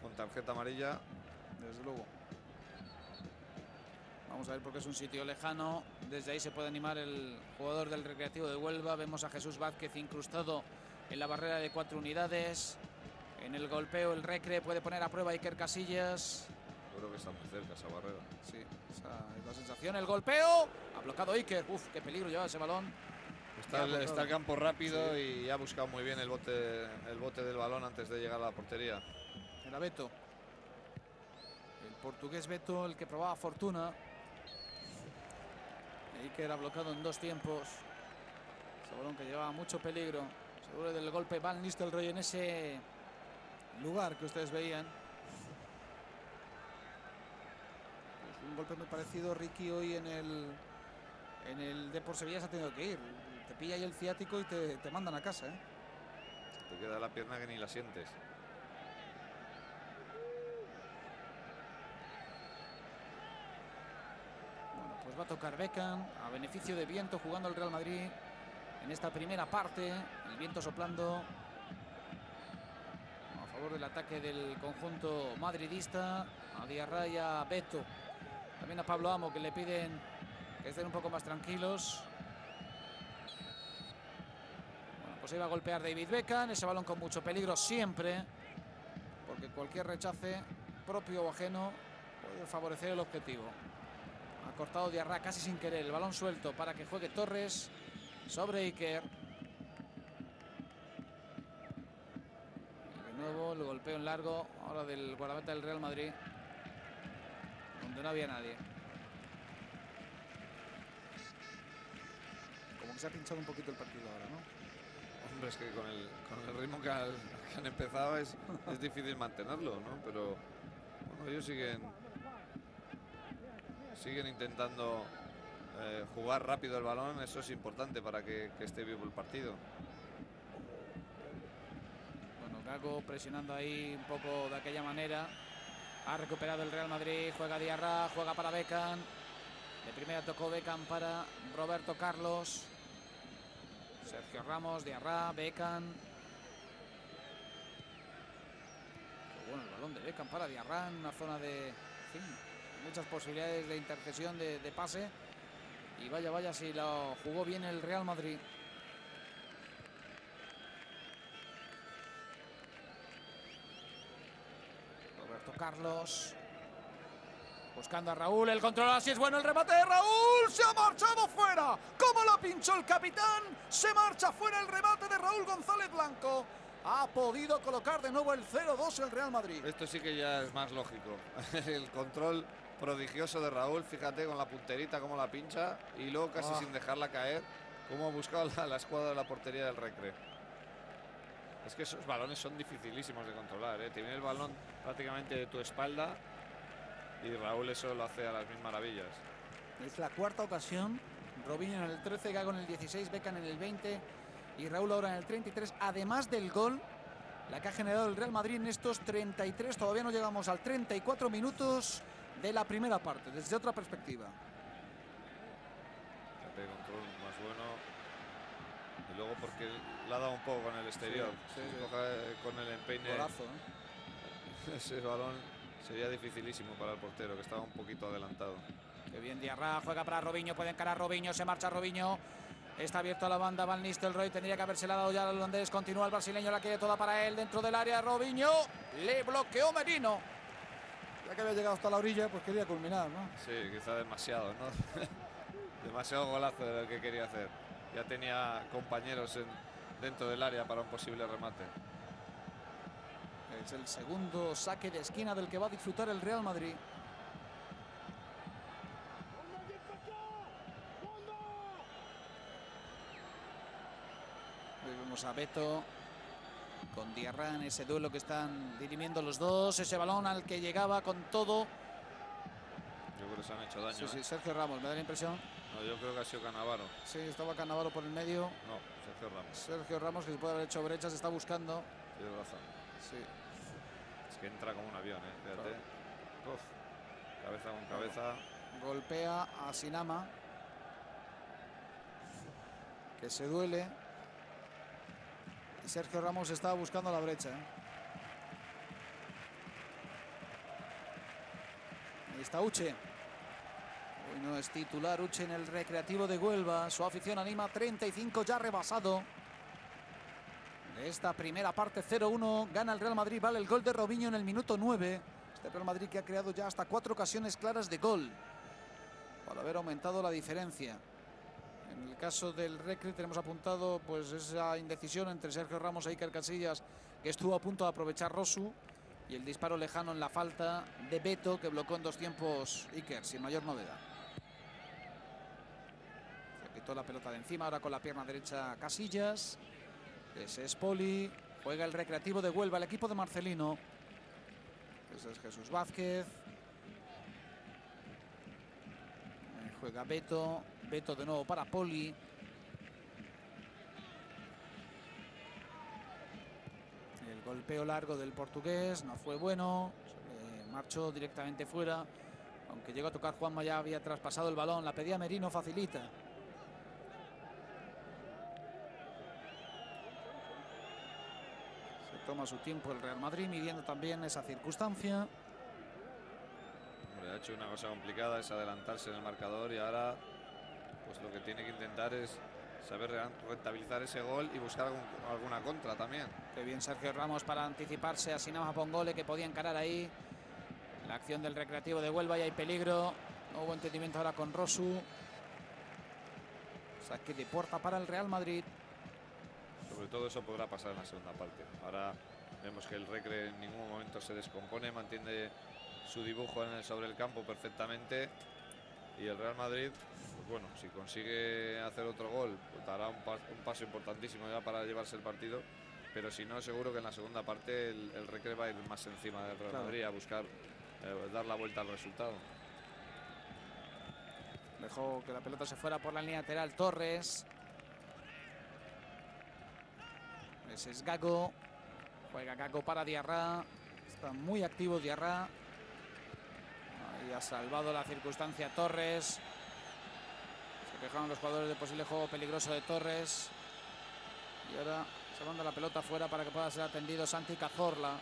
Speaker 2: con tarjeta amarilla.
Speaker 1: Desde luego. Vamos a ver porque es un sitio lejano. Desde ahí se puede animar el jugador del Recreativo de Huelva. Vemos a Jesús Vázquez incrustado en la barrera de cuatro unidades. En el golpeo el Recre puede poner a prueba a Iker Casillas.
Speaker 2: Yo creo que está muy cerca esa barrera.
Speaker 1: Sí, esa es la sensación. El golpeo. Ha bloqueado Iker. Uf, qué peligro lleva ese balón.
Speaker 2: Está, el, está el campo rápido y ha buscado muy bien el bote, el bote del balón antes de llegar a la portería.
Speaker 1: Era Beto. Portugués Beto, el que probaba fortuna. Iker ha bloqueado en dos tiempos. Ese balón que llevaba mucho peligro. Seguro del golpe Van Nistelrooy en ese lugar que ustedes veían. Un golpe muy parecido, Ricky, hoy en el en el Depor Sevilla se ha tenido que ir. Te pilla ahí el ciático y te, te mandan a casa. ¿eh?
Speaker 2: Te queda la pierna que ni la sientes.
Speaker 1: Va a tocar Beckham a beneficio de viento jugando el Real Madrid en esta primera parte. El viento soplando a favor del ataque del conjunto madridista. A Diarra y a Beto. También a Pablo Amo que le piden que estén un poco más tranquilos. Bueno, pues va a golpear David Beckham. Ese balón con mucho peligro siempre. Porque cualquier rechace propio o ajeno puede favorecer el objetivo. Cortado Diarra casi sin querer. El balón suelto para que juegue Torres sobre Iker. De nuevo el golpeo en largo ahora del guardameta del Real Madrid. Donde no había nadie. Como que se ha pinchado un poquito el partido ahora, ¿no?
Speaker 2: Hombre, es que con el, con el ritmo que, que han empezado es, es difícil mantenerlo, ¿no? Pero bueno, ellos siguen siguen intentando eh, jugar rápido el balón. Eso es importante para que, esté vivo el partido.
Speaker 1: Bueno, Gago presionando ahí un poco de aquella manera. Ha recuperado el Real Madrid, juega Diarra, juega para Beckham. De primera tocó Beckham para Roberto Carlos. Sergio Ramos, Diarra, Beckham. Bueno el balón de Beckham para Diarra en una zona de... muchas posibilidades de intercesión, de, pase. Y vaya, vaya, si lo jugó bien el Real Madrid. Roberto Carlos. Buscando a Raúl, el control así es bueno el remate de Raúl, se ha marchado fuera. Como lo pinchó el capitán, se marcha fuera el remate de Raúl González Blanco. Ha podido colocar de nuevo el 0-2 el Real Madrid.
Speaker 2: Esto sí que ya es más lógico. el control prodigioso de Raúl, fíjate con la punterita como la pincha y luego casi
Speaker 1: Ah.
Speaker 2: sin dejarla caer, cómo ha buscado la, la escuadra de la portería del Recre. Es que esos balones son dificilísimos de controlar. ¿eh? Te viene el balón prácticamente de tu espalda y Raúl eso lo hace a las mil maravillas.
Speaker 1: Es la cuarta ocasión. Robinho en el 13, Gago en el 16, Beckham en el 20 y Raúl ahora en el 33. Además del gol, la que ha generado el Real Madrid en estos 33. Todavía no llegamos al 34 minutos de la primera parte, desde otra perspectiva.
Speaker 2: de control más bueno. Y luego porque le ha dado un poco con el exterior.
Speaker 1: sí,
Speaker 2: Si
Speaker 1: sí.
Speaker 2: coge con el empeine
Speaker 1: ¿eh?
Speaker 2: ese balón sería dificilísimo para el portero, que estaba un poquito adelantado.
Speaker 1: Qué bien Diarra, juega para Robinho, puede encarar Robinho, se marcha Robinho. Está abierto a la banda Van Nistelrooy, tendría que haberse dado ya al holandés, continúa el brasileño, la quiere toda para él dentro del área, Robinho, le bloqueó Merino. Ya que había llegado hasta la orilla, pues quería culminar, ¿no?
Speaker 2: Sí, quizá demasiado, ¿no? demasiado golazo de lo que quería hacer. Ya tenía compañeros en- dentro del área para un posible remate.
Speaker 1: Es el segundo saque de esquina del que va a disfrutar el Real Madrid. Hoy vemos a Beto con Diarra en ese duelo que están dirimiendo los dos. Ese balón al que llegaba con todo.
Speaker 2: Yo creo que se han hecho daño.
Speaker 1: Sí,
Speaker 2: ¿eh?
Speaker 1: sí, Sergio Ramos, me da la impresión.
Speaker 2: No, yo creo que ha sido Canavaro.
Speaker 1: Sí, estaba Cannavaro por el medio.
Speaker 2: No, Sergio Ramos.
Speaker 1: Sergio Ramos, que se puede haber hecho brechas, está buscando.
Speaker 2: Tienes razón.
Speaker 1: Sí.
Speaker 2: Es que entra como un avión, ¿eh? Fíjate. Uf. Cabeza con cabeza.
Speaker 1: Golpea a Sinama. Que se duele. Sergio Ramos estaba buscando la brecha. ¿eh? Ahí está Uche. Hoy no es titular Uche en el Recreativo de Huelva. Su afición anima 35 ya rebasado. De esta primera parte 0-1 gana el Real Madrid. Vale el gol de Robinho en el minuto 9. Este Real Madrid que ha creado ya hasta cuatro ocasiones claras de gol para haber aumentado la diferencia. En el caso del Recre tenemos apuntado pues esa indecisión entre Sergio Ramos e Iker Casillas que estuvo a punto de aprovechar Rosu y el disparo lejano en la falta de Beto que bloqueó en dos tiempos Iker sin mayor novedad. Se quitó la pelota de encima ahora con la pierna derecha Casillas. Ese es Poli. Juega el recreativo de Huelva, el equipo de Marcelino. Ese es Jesús Vázquez. Eh, Juega Beto. Beto de nuevo para Poli. El golpeo largo del portugués no fue bueno. Le marchó directamente fuera. Aunque llegó a tocar Juanma ya había traspasado el balón. La pedía Merino, facilita. Se toma su tiempo el Real Madrid midiendo también esa circunstancia.
Speaker 2: Ha hecho una cosa complicada, es adelantarse en el marcador y ahora pues lo que tiene que intentar es saber re- rentabilizar ese gol y buscar algún- alguna contra también.
Speaker 1: Qué bien Sergio Ramos para anticiparse a Sinama Pongole que podía encarar ahí. La acción del recreativo de Huelva y hay peligro. No hubo entendimiento ahora con Rosu. Saque de puerta para el Real Madrid.
Speaker 2: Sobre todo eso podrá pasar en la segunda parte. Ahora vemos que el Recre en ningún momento se descompone, mantiene su dibujo en el, sobre el campo perfectamente. Y el Real Madrid, pues bueno, si consigue hacer otro gol, pues dará un, pas- un paso importantísimo ya para llevarse el partido. Pero si no, seguro que en la segunda parte el, el Recre va a ir más encima del Real
Speaker 1: Claro.
Speaker 2: Madrid a buscar eh, dar la vuelta al resultado.
Speaker 1: Dejó que la pelota se fuera por la línea lateral Torres. Ese es Gago. Juega Gago para Diarra. Está muy activo Diarra. Ahí ha salvado la circunstancia Torres. Se quejaron los jugadores de posible juego peligroso de Torres. Y ahora se manda la pelota fuera para que pueda ser atendido Santi Cazorla.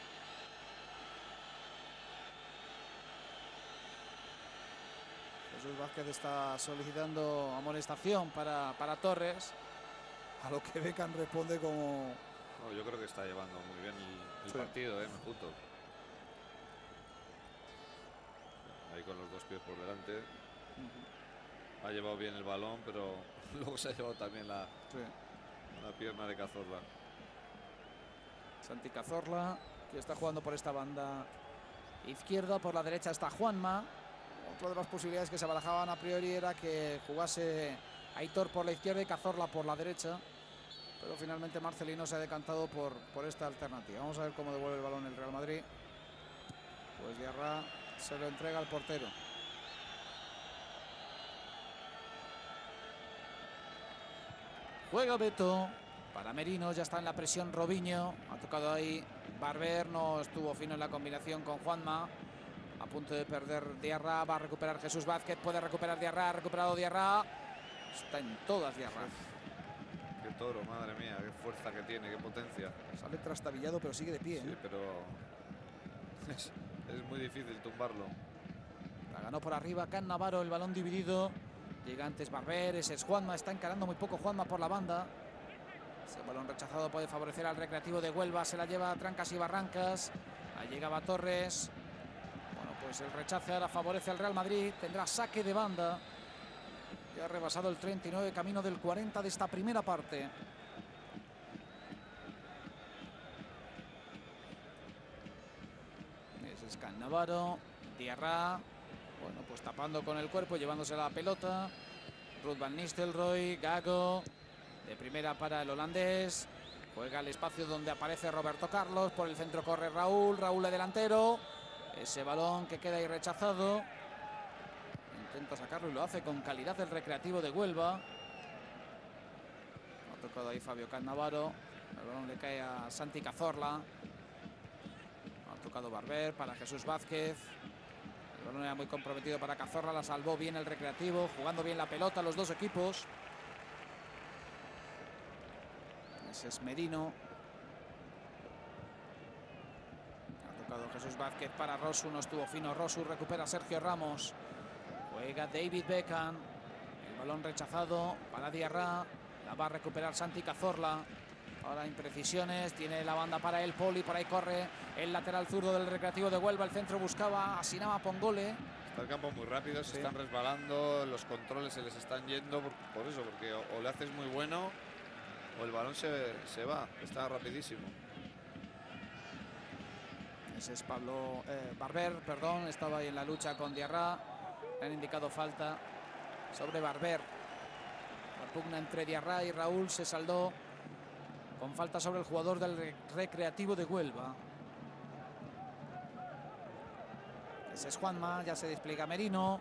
Speaker 1: Jesús Vázquez está solicitando amonestación para, para Torres. A lo que Beckham responde como...
Speaker 2: No, yo creo que está llevando muy bien el, el
Speaker 1: Sí.
Speaker 2: partido, ¿eh? Mejuto. Ahí con los dos pies por delante. Ha llevado bien el balón, pero luego se ha llevado también la,
Speaker 1: Sí.
Speaker 2: la pierna de Cazorla.
Speaker 1: Santi Cazorla, que está jugando por esta banda izquierda. Por la derecha está Juanma. Otra de las posibilidades que se barajaban a priori era que jugase Aitor por la izquierda y Cazorla por la derecha. Pero finalmente Marcelino se ha decantado por, por esta alternativa. Vamos a ver cómo devuelve el balón el Real Madrid. Pues Diarra se lo entrega al portero. Juega Beto para Merino, ya está en la presión Robinho, ha tocado ahí Barber, no estuvo fino en la combinación con Juanma, a punto de perder Diarra, va a recuperar Jesús Vázquez, puede recuperar Diarra, ha recuperado Diarra, Está en todas Diarra.
Speaker 2: Qué toro, madre mía, qué fuerza que tiene, qué potencia.
Speaker 1: Sale trastabillado, pero sigue de pie.
Speaker 2: Sí,
Speaker 1: ¿eh?
Speaker 2: pero es, muy difícil tumbarlo.
Speaker 1: La ganó por arriba Can Navarro, el balón dividido. Llega antes Barber, ese es Juanma, está encarando muy poco Juanma por la banda. Ese balón rechazado puede favorecer al Recreativo de Huelva, se la lleva a trancas y barrancas. Ahí llegaba Torres. Bueno, pues el rechace ahora favorece al Real Madrid, tendrá saque de banda. Ya ha rebasado el 39, camino del 40 de esta primera parte. Navarro, Diarra, bueno, pues tapando con el cuerpo, llevándose la pelota. Ruth Van Nistelrooy, Gago, de primera para el holandés. Juega el espacio donde aparece Roberto Carlos. Por el centro corre Raúl. Raúl de delantero. Ese balón que queda ahí rechazado. Intenta sacarlo y lo hace con calidad el recreativo de Huelva. Ha tocado ahí Fabio Cannavaro. El balón le cae a Santi Cazorla. Tocado Barber para Jesús Vázquez. El balón era muy comprometido para Cazorla, la salvó bien el recreativo, jugando bien la pelota los dos equipos. Es Merino. Ha tocado Jesús Vázquez para Rosu, no estuvo fino Rosu, recupera Sergio Ramos. Juega David Beckham. El balón rechazado para Diarra. La va a recuperar Santi Cazorla. Ahora imprecisiones, tiene la banda para el Poli, por ahí corre el lateral zurdo del Recreativo de Huelva, el centro buscaba a Sinama Pongole.
Speaker 2: Está el campo muy rápido, se están resbalando, los controles se les están yendo por, por eso, porque o, o le haces muy bueno o el balón se, se va, está rapidísimo.
Speaker 1: Ese es Pablo eh, Barber, perdón, estaba ahí en la lucha con Diarra. Han indicado falta sobre Barber. La pugna entre Diarra y Raúl se saldó con falta sobre el jugador del Re- Recreativo de Huelva. Ese es Juanma, ya se despliega Merino.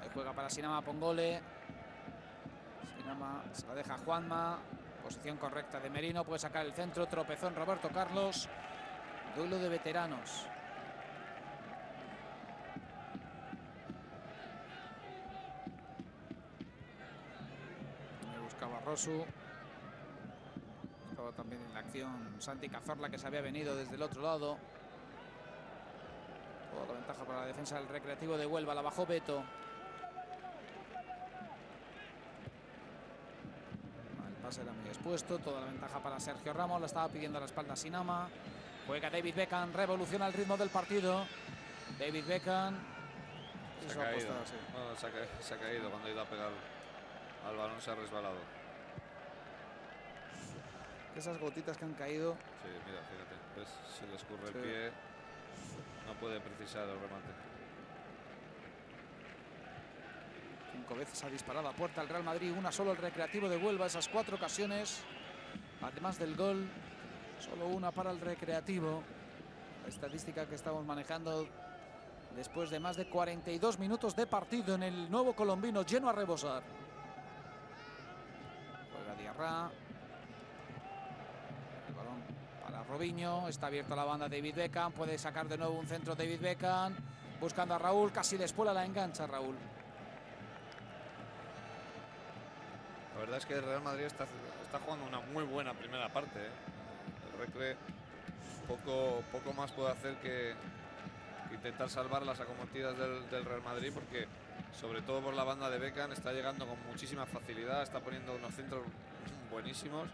Speaker 1: Ahí juega para Sinama Pongole. Sinama se la deja Juanma. Posición correcta de Merino, puede sacar el centro, tropezón Roberto Carlos. Duelo de veteranos. Ahí buscaba Rosu. También en la acción Santi Cazorla que se había venido desde el otro lado. Toda la ventaja para la defensa del Recreativo de Huelva. La bajó Beto. El pase era muy expuesto. Toda la ventaja para Sergio Ramos. La estaba pidiendo a la espalda Sinama. Juega David Beckham. Revoluciona el ritmo del partido. David Beckham.
Speaker 2: Se ha caído,
Speaker 1: costado, sí.
Speaker 2: Bueno, se, ha, ca- se ha caído cuando ha ido a pegar al balón, se ha resbalado.
Speaker 1: Esas gotitas que han caído.
Speaker 2: Sí, mira, fíjate, ves, se le escurre
Speaker 1: Sí.
Speaker 2: el pie, no puede precisar el remate.
Speaker 1: Cinco veces ha disparado a puerta el Real Madrid. Una solo el Recreativo de Huelva. Esas cuatro ocasiones. Además del gol. Solo una para el Recreativo. La estadística que estamos manejando después de más de 42 minutos de partido en el nuevo colombino lleno a rebosar. Juega Diarra. El balón para Robinho. Está abierta la banda David Beckham. Puede sacar de nuevo un centro David Beckham. Buscando a Raúl. Casi después la engancha Raúl.
Speaker 2: La verdad es que el Real Madrid está, está jugando una muy buena primera parte. ¿eh? El Recre poco, poco más puede hacer que, que intentar salvar las acometidas del, del Real Madrid porque sobre todo por la banda de Beckham está llegando con muchísima facilidad, está poniendo unos centros buenísimos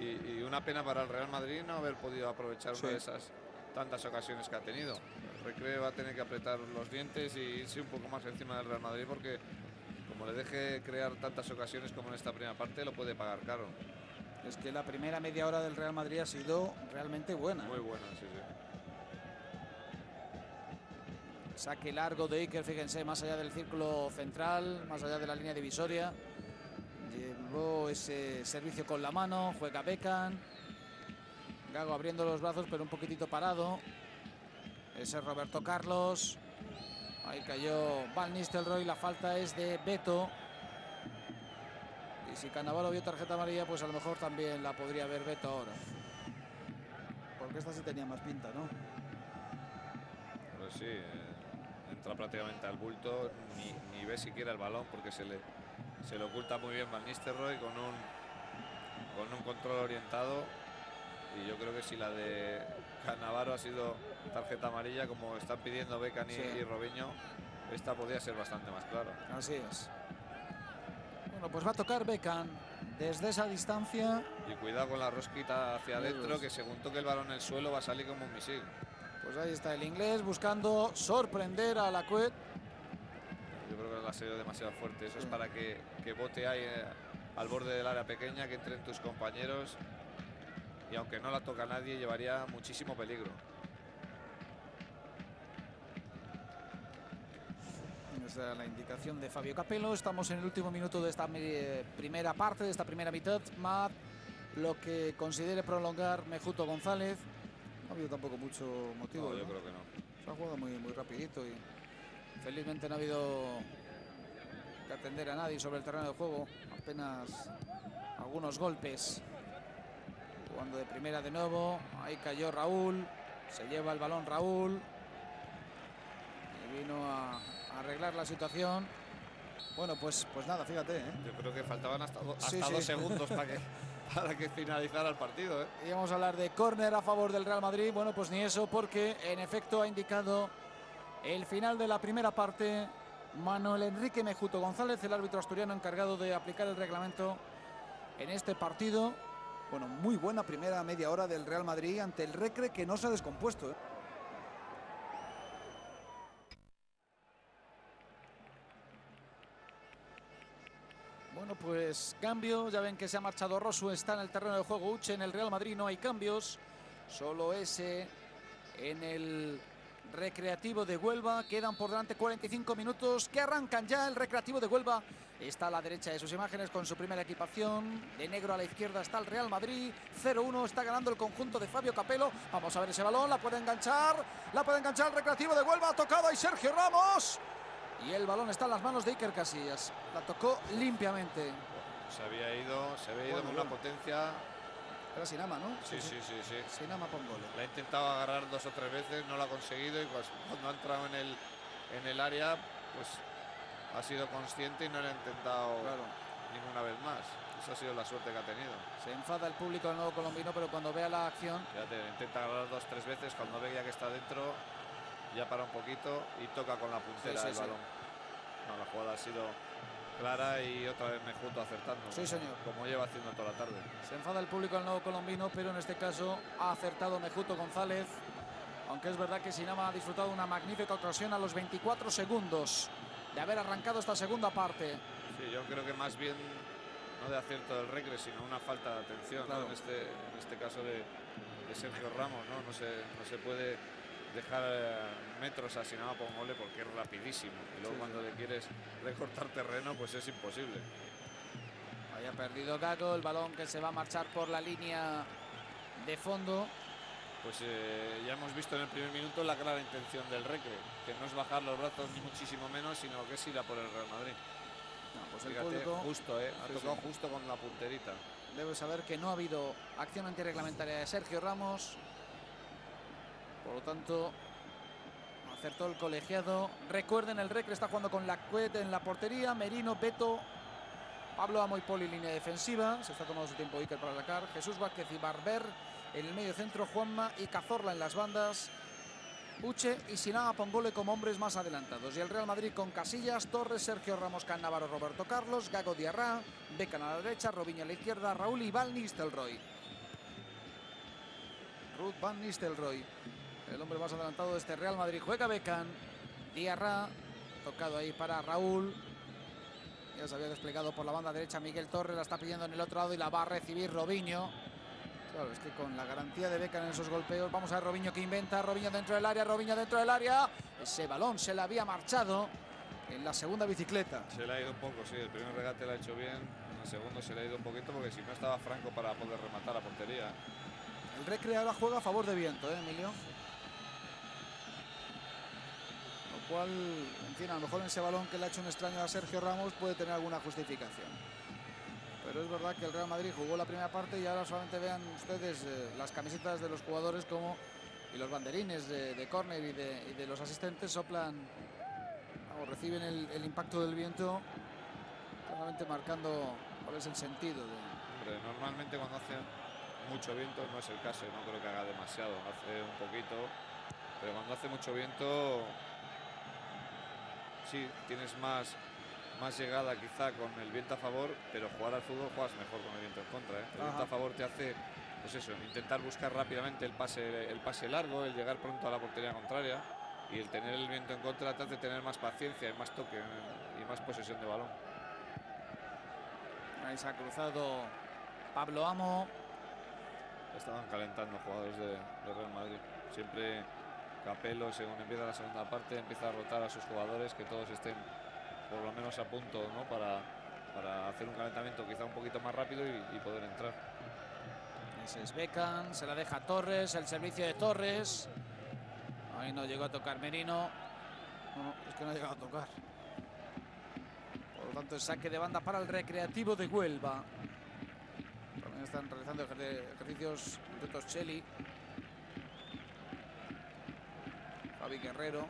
Speaker 2: y, y una pena para el Real Madrid no haber podido aprovechar
Speaker 1: Sí.
Speaker 2: una de esas tantas ocasiones que ha tenido. El Recre va a tener que apretar los dientes y irse un poco más encima del Real Madrid porque como le deje crear tantas ocasiones como en esta primera parte, lo puede pagar caro.
Speaker 1: Es que la primera media hora del Real Madrid ha sido realmente buena.
Speaker 2: Muy buena, sí, sí.
Speaker 1: Saque largo de Iker, fíjense, más allá del círculo central, más allá de la línea divisoria. Ese servicio con la mano, juega Beckham. Gago abriendo los brazos, pero un poquitito parado. Ese es Roberto Carlos. Ahí cayó Van Nistelrooy, la falta es de Beto. Y si Cannavaro vio tarjeta amarilla, pues a lo mejor también la podría ver Beto ahora. Porque esta sí tenía más pinta, ¿no?
Speaker 2: Pues sí, eh, entra prácticamente al bulto, ni, ni ve siquiera el balón porque se le, se le oculta muy bien Van Nistelrooy con un, con un control orientado. Y yo creo que si la de Cannavaro ha sido tarjeta amarilla, como están pidiendo Becan y,
Speaker 1: Sí.
Speaker 2: y Robinho, esta podría ser bastante más clara.
Speaker 1: Así es. Bueno, pues va a tocar Beckham desde esa distancia.
Speaker 2: Y cuidado con la rosquita hacia adentro, que según toque el balón en el suelo va a salir como un misil.
Speaker 1: Pues ahí está el inglés buscando sorprender a la Cuet.
Speaker 2: Yo creo que la ha sido demasiado fuerte. Eso es para que, que bote ahí eh, al borde del área pequeña, que entren tus compañeros. Y aunque no la toca nadie, llevaría muchísimo peligro.
Speaker 1: Esa es la indicación de Fabio Capello. Estamos en el último minuto de esta eh, primera parte, de esta primera mitad. Más lo que considere prolongar Mejuto González. No ha habido tampoco mucho motivo.
Speaker 2: No, yo
Speaker 1: ¿no?
Speaker 2: creo que no.
Speaker 1: Se ha jugado muy, muy rapidito y felizmente no ha habido que atender a nadie sobre el terreno de juego. Apenas algunos golpes. Jugando de primera de nuevo. Ahí cayó Raúl. Se lleva el balón Raúl. Y vino a, a arreglar la situación. Bueno, pues, pues nada, fíjate. ¿eh?
Speaker 2: Yo creo que faltaban hasta, do- hasta
Speaker 1: sí.
Speaker 2: dos segundos para que, para que finalizara el partido. ¿eh?
Speaker 1: Y vamos a hablar de córner a favor del Real Madrid. Bueno, pues ni eso, porque en efecto ha indicado el final de la primera parte Manuel Enrique Mejuto González, el árbitro asturiano encargado de aplicar el reglamento en este partido. Bueno, muy buena primera media hora del Real Madrid ante el Recre que no se ha descompuesto. ¿eh? Bueno, pues cambio. Ya ven que se ha marchado Rosu, está en el terreno de juego Uche. En el Real Madrid no hay cambios. Solo ese en el Recreativo de Huelva. Quedan por delante 45 minutos que arrancan ya. El Recreativo de Huelva está a la derecha de sus imágenes con su primera equipación. De negro a la izquierda está el Real Madrid. 0-1 está ganando el conjunto de Fabio Capello. Vamos a ver ese balón. La puede enganchar. La puede enganchar el Recreativo de Huelva. Tocado ahí Sergio Ramos. Y el balón está en las manos de Iker Casillas. La tocó limpiamente.
Speaker 2: Se había ido, se había ido
Speaker 1: Bueno,
Speaker 2: con una
Speaker 1: bueno.
Speaker 2: potencia.
Speaker 1: Era Sinama, ¿no?
Speaker 2: Sí, sí, sí, sí.
Speaker 1: Sinama Pongole.
Speaker 2: La ha intentado agarrar dos o tres veces, no lo ha conseguido y pues, cuando ha entrado en el, en el área, pues ha sido consciente y no lo ha intentado
Speaker 1: Claro.
Speaker 2: ninguna vez más. Esa ha sido la suerte que ha tenido.
Speaker 1: Se enfada el público del nuevo colombino, pero cuando vea la acción,
Speaker 2: Fíjate, intenta agarrar dos tres veces, cuando ve ya que está dentro, ya para un poquito y toca con la puntera
Speaker 1: Sí, sí,
Speaker 2: el
Speaker 1: sí.
Speaker 2: balón. No, la jugada ha sido clara y otra vez Mejuto acertando.
Speaker 1: Sí, señor.
Speaker 2: Como lleva haciendo toda la tarde.
Speaker 1: se enfada el público del nuevo colombino, pero en este caso ha acertado Mejuto González. Aunque es verdad que Sinama ha disfrutado de una magnífica ocasión a los 24 segundos de haber arrancado esta segunda parte.
Speaker 2: Sí, yo creo que más bien no de acierto del Recre, sino una falta de atención en, este, en este caso de, de Sergio Ramos. ¿no? No, se, no se puede dejar eh, metros a Sinama Pongole porque es rapidísimo. Y luego
Speaker 1: Sí,
Speaker 2: cuando le quieres recortar terreno, pues es imposible.
Speaker 1: Haya perdido Gago, el balón que se va a marchar por la línea de fondo.
Speaker 2: Pues eh, ya hemos visto en el primer minuto la clara intención del Recre, que no es bajar los brazos ni muchísimo menos, sino que es ir a por el Real Madrid.
Speaker 1: No, pues el
Speaker 2: Fíjate,
Speaker 1: público
Speaker 2: justo, ¿eh? ha
Speaker 1: Sí,
Speaker 2: tocado justo con la punterita.
Speaker 1: debe saber que no ha habido acción antirreglamentaria de Sergio Ramos. Por lo tanto, acertó el colegiado. Recuerden, el Recre está jugando con la Cuet en la portería. Merino, Beto, Pablo Amo y Poli, línea defensiva. Se está tomando su tiempo Iker para atacar. Jesús Vázquez y Barber en el medio centro. Juanma y Cazorla en las bandas. Uche y Sinama Pongole como hombres más adelantados. Y el Real Madrid con Casillas, Torres, Sergio Ramos, Cannavaro, Roberto Carlos, Gago Diarra, Becan a la derecha, Robinho a la izquierda, Raúl y Van Nistelrooy. Ruth Van Nistelrooy, el hombre más adelantado de este Real Madrid. Juega Becan, Diarra, tocado ahí para Raúl. Ya se había desplegado por la banda derecha Miguel Torres, la está pidiendo en el otro lado y la va a recibir Robinho. Claro, es que con la garantía de Becan en esos golpeos, vamos a ver Robinho que inventa, Robinho dentro del área, Robinho dentro del área. Ese balón se le había marchado en la segunda bicicleta.
Speaker 2: Se le ha ido un poco, sí, el primer regate lo ha hecho bien, en el segundo se le ha ido un poquito porque si no estaba franco para poder rematar a portería.
Speaker 1: El Recre ahora juega a favor de viento, ¿eh, Emilio? Lo cual, en fin, a lo mejor en ese balón que le ha hecho un extraño a Sergio Ramos puede tener alguna justificación. Pero es verdad que el Real Madrid jugó la primera parte y ahora solamente vean ustedes eh, las camisetas de los jugadores como y los banderines de, de córner y de, y de los asistentes soplan, vamos, reciben el, el impacto del viento Solamente marcando cuál es el sentido de...
Speaker 2: Normalmente cuando hace mucho viento no es el caso, no creo que haga demasiado, hace un poquito, pero cuando hace mucho viento sí tienes más más llegada quizá con el viento a favor, pero jugar al fútbol juegas mejor con el viento en contra. ¿eh? El viento a favor te hace, pues eso, intentar buscar rápidamente el pase, el pase largo, el llegar pronto a la portería contraria y el tener el viento en contra te hace tener más paciencia y más toque y más posesión de balón.
Speaker 1: Ahí se ha cruzado Pablo Amo.
Speaker 2: Estaban calentando jugadores de, de Real Madrid. Siempre Capello, según empieza la segunda parte, empieza a rotar a sus jugadores, que todos estén por lo menos a punto ¿no? para, para hacer un calentamiento quizá un poquito más rápido y, poder entrar.
Speaker 1: Ese es se la deja Torres, el servicio de Torres. Ahí no llegó a tocar Merino. No, es que no ha llegado a tocar. Por lo tanto, el saque de banda para el Recreativo de Huelva. También están realizando ejer ejercicios intentos Cheli. Fabi Guerrero.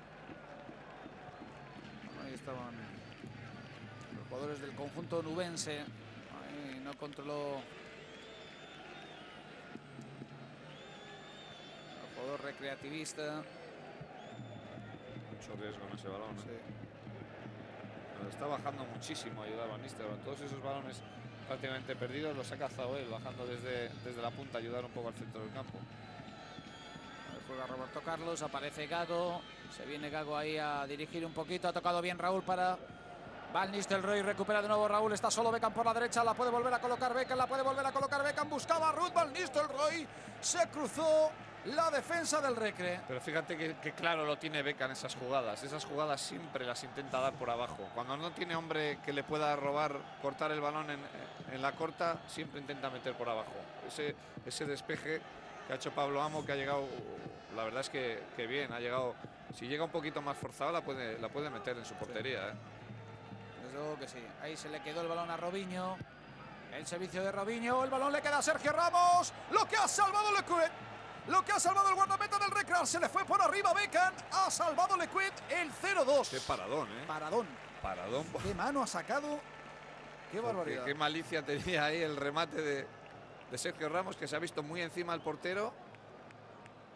Speaker 1: Ahí estaban los jugadores del conjunto nubense. Ahí no controló el jugador recreativista.
Speaker 2: Mucho riesgo en ese balón. ¿eh?
Speaker 1: Sí.
Speaker 2: Está bajando muchísimo ayudar a. Todos esos balones prácticamente perdidos los ha cazado él, bajando desde, desde la punta, ayudar un poco al centro del campo.
Speaker 1: Roberto Carlos, aparece Gago. Se viene Gago ahí a dirigir un poquito. Ha tocado bien Raúl para Van Nistelrooy. Recupera de nuevo Raúl. Está solo Beckham por la derecha. La puede volver a colocar Beckham. La puede volver a colocar Beckham. Buscaba a Ruth Van Nistelrooy. Se cruzó la defensa del Recre.
Speaker 2: Pero fíjate que, que claro lo tiene Beca en esas jugadas. Esas jugadas siempre las intenta dar por abajo. Cuando no tiene hombre que le pueda robar, cortar el balón en, la corta, siempre intenta meter por abajo. Ese despeje que ha hecho Pablo Amo, que ha llegado, la verdad es que, que bien, ha llegado. Si llega un poquito más forzado, la puede, la puede meter en su portería. ¿eh?
Speaker 1: Desde luego que sí. Ahí se le quedó el balón a Robinho. El servicio de Robinho. El balón le queda a Sergio Ramos. Lo que ha salvado Lecuet. Lo que ha salvado el guardameta del Recrear. Se le fue por arriba Beckham. Ha salvado Lecuet el 0-2.
Speaker 2: Qué paradón, ¿eh?
Speaker 1: Paradón.
Speaker 2: Paradón.
Speaker 1: Qué mano ha sacado. Qué
Speaker 2: Porque
Speaker 1: barbaridad.
Speaker 2: Qué malicia tenía ahí el remate de, de Sergio Ramos, que se ha visto muy encima al portero,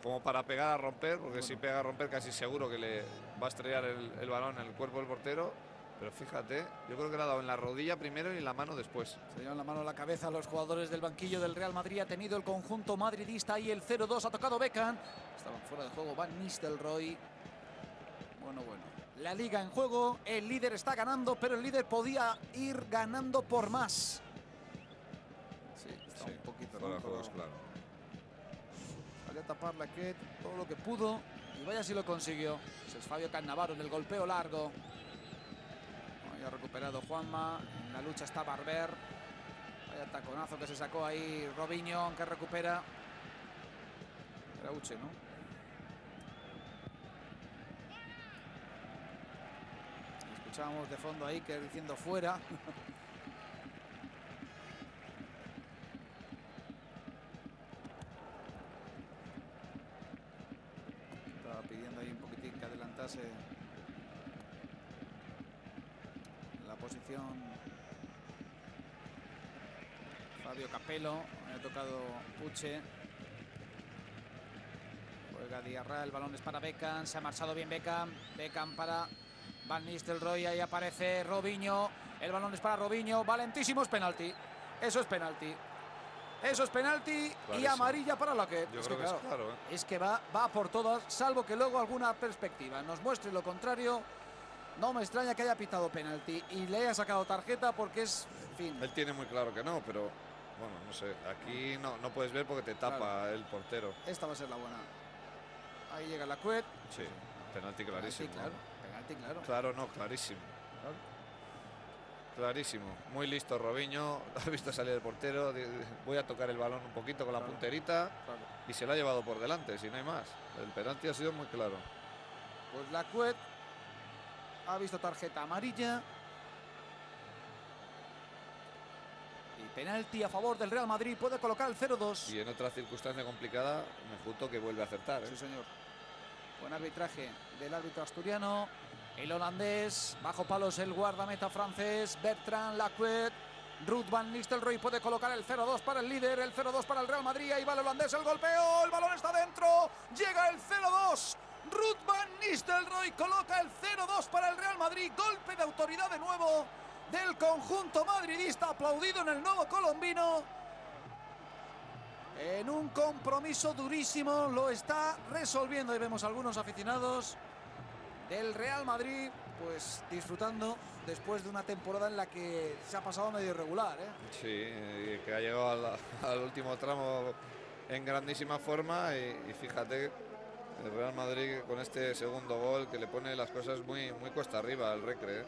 Speaker 2: como para pegar a romper, porque si pega a romper casi seguro que le va a estrellar el, el balón en el cuerpo del portero. Pero fíjate, yo creo que le ha dado en la rodilla primero y en la mano después.
Speaker 1: Se llevan la mano a la cabeza los jugadores del banquillo del Real Madrid. Ha tenido el conjunto madridista ahí el 0-2. Ha tocado Beckham. Estaban fuera de juego Van Nistelrooy. Bueno, bueno. La liga en juego. El líder está ganando, pero el líder podía ir ganando por más. Sí, está un poquito.
Speaker 2: fuera de juego,
Speaker 1: Pero
Speaker 2: claro.
Speaker 1: Tapar la que todo lo que pudo. Y vaya si lo consiguió. Ese es Fabio Cannavaro en el golpeo largo. Ahí ha recuperado Juanma. En la lucha está Barber. Vaya taconazo que se sacó ahí Robinho, aunque recupera. Era Uche, ¿no? Escuchábamos de fondo ahí que diciendo fuera. Estaba pidiendo ahí un poquitín la posición Fabio Capello. Ha tocado Puche. Juega Diarra, el balón es para Beckham. Se ha marchado bien Beckham. Beckham para Van Nistelrooy. Ahí aparece Robinho. El balón es para Robinho. Valentísimo es penalti. Eso es penalti. Eso es penalti y amarilla para la que.
Speaker 2: Yo
Speaker 1: es
Speaker 2: creo que
Speaker 1: que,
Speaker 2: es
Speaker 1: claro,
Speaker 2: claro, ¿eh?
Speaker 1: es que va, va por todas, salvo que luego alguna perspectiva nos muestre lo contrario. No me extraña que haya pitado penalti y le haya sacado tarjeta porque es, en fin,
Speaker 2: Él tiene muy claro que no, pero bueno, no sé. Aquí no, no puedes ver porque te tapa
Speaker 1: Claro.
Speaker 2: el portero.
Speaker 1: esta va a ser la buena. Ahí llega la cuet.
Speaker 2: Sí, penalti clarísimo.
Speaker 1: claro. Penalti, claro.
Speaker 2: Claro, no, clarísimo. Clarísimo. Muy listo Robinho. Ha visto salir el portero. Voy a tocar el balón un poquito con la
Speaker 1: Claro.
Speaker 2: punterita.
Speaker 1: Claro.
Speaker 2: Y se lo ha llevado por delante, si no hay más. El penalti ha sido muy claro.
Speaker 1: Pues la cuet ha visto tarjeta amarilla. Y penalti a favor del Real Madrid. Puede colocar el 0-2.
Speaker 2: Y en otra circunstancia complicada, me junto que vuelve a acertar. ¿eh?
Speaker 1: Sí, señor. Buen arbitraje del árbitro asturiano. El holandés. Bajo palos el guardameta francés. Bertrand Lacroix. Ruth Van Nistelrooy puede colocar el 0-2 para el líder, el 0-2 para el Real Madrid. Ahí va el holandés, el golpeo, el balón está dentro. Llega el 0-2. Ruth Van Nistelrooy coloca el 0-2 para el Real Madrid. Golpe de autoridad de nuevo del conjunto madridista, aplaudido en el nuevo colombino. En un compromiso durísimo lo está resolviendo. Y vemos algunos aficionados del Real Madrid pues disfrutando después de una temporada en la que se ha pasado medio irregular. ¿eh?
Speaker 2: Sí, que ha llegado al, al, último tramo en grandísima forma y, y, fíjate el Real Madrid con este segundo gol que le pone las cosas muy, muy cuesta arriba al Recre. ¿eh?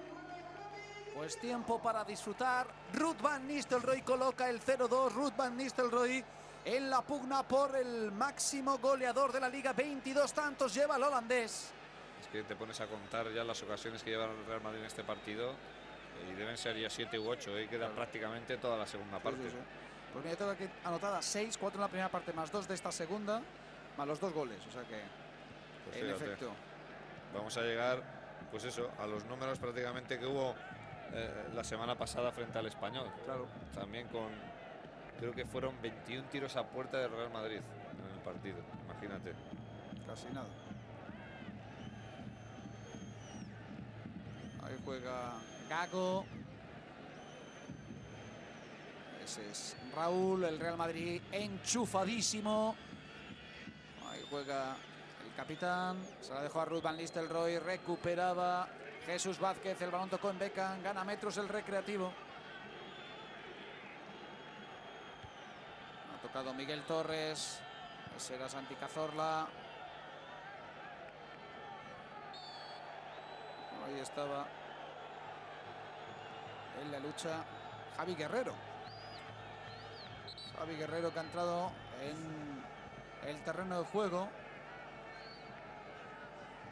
Speaker 1: Pues tiempo para disfrutar. Ruth Van Nistelrooy coloca el 0-2. Ruth Van Nistelrooy en la pugna por el máximo goleador de la liga. 22 tantos lleva el holandés.
Speaker 2: Es que te pones a contar ya las ocasiones que lleva el Real Madrid en este partido y deben ser ya 7 u 8 y queda prácticamente toda la segunda parte. Sí, sí, sí.
Speaker 1: Pues mira, tengo aquí anotada 6, 4 en la primera parte más 2 de esta segunda, más los dos goles. O sea que, pues en efecto.
Speaker 2: Vamos a llegar, pues eso, a los números prácticamente que hubo eh, la semana pasada frente al Español.
Speaker 1: Claro.
Speaker 2: También con, creo que fueron 21 tiros a puerta del Real Madrid en el partido, imagínate.
Speaker 1: Casi nada. Ahí juega Gago. Ese es Raúl, el Real Madrid enchufadísimo. Ahí juega el capitán. Se la dejó a Ruth Van Nistelrooy. Recuperaba Jesús Vázquez. El balón tocó en Beckham. Gana metros el recreativo. Ha tocado Miguel Torres. Ese era Santi Cazorla. Ahí estaba en la lucha Javi Guerrero. Javi Guerrero que ha entrado en el terreno de juego.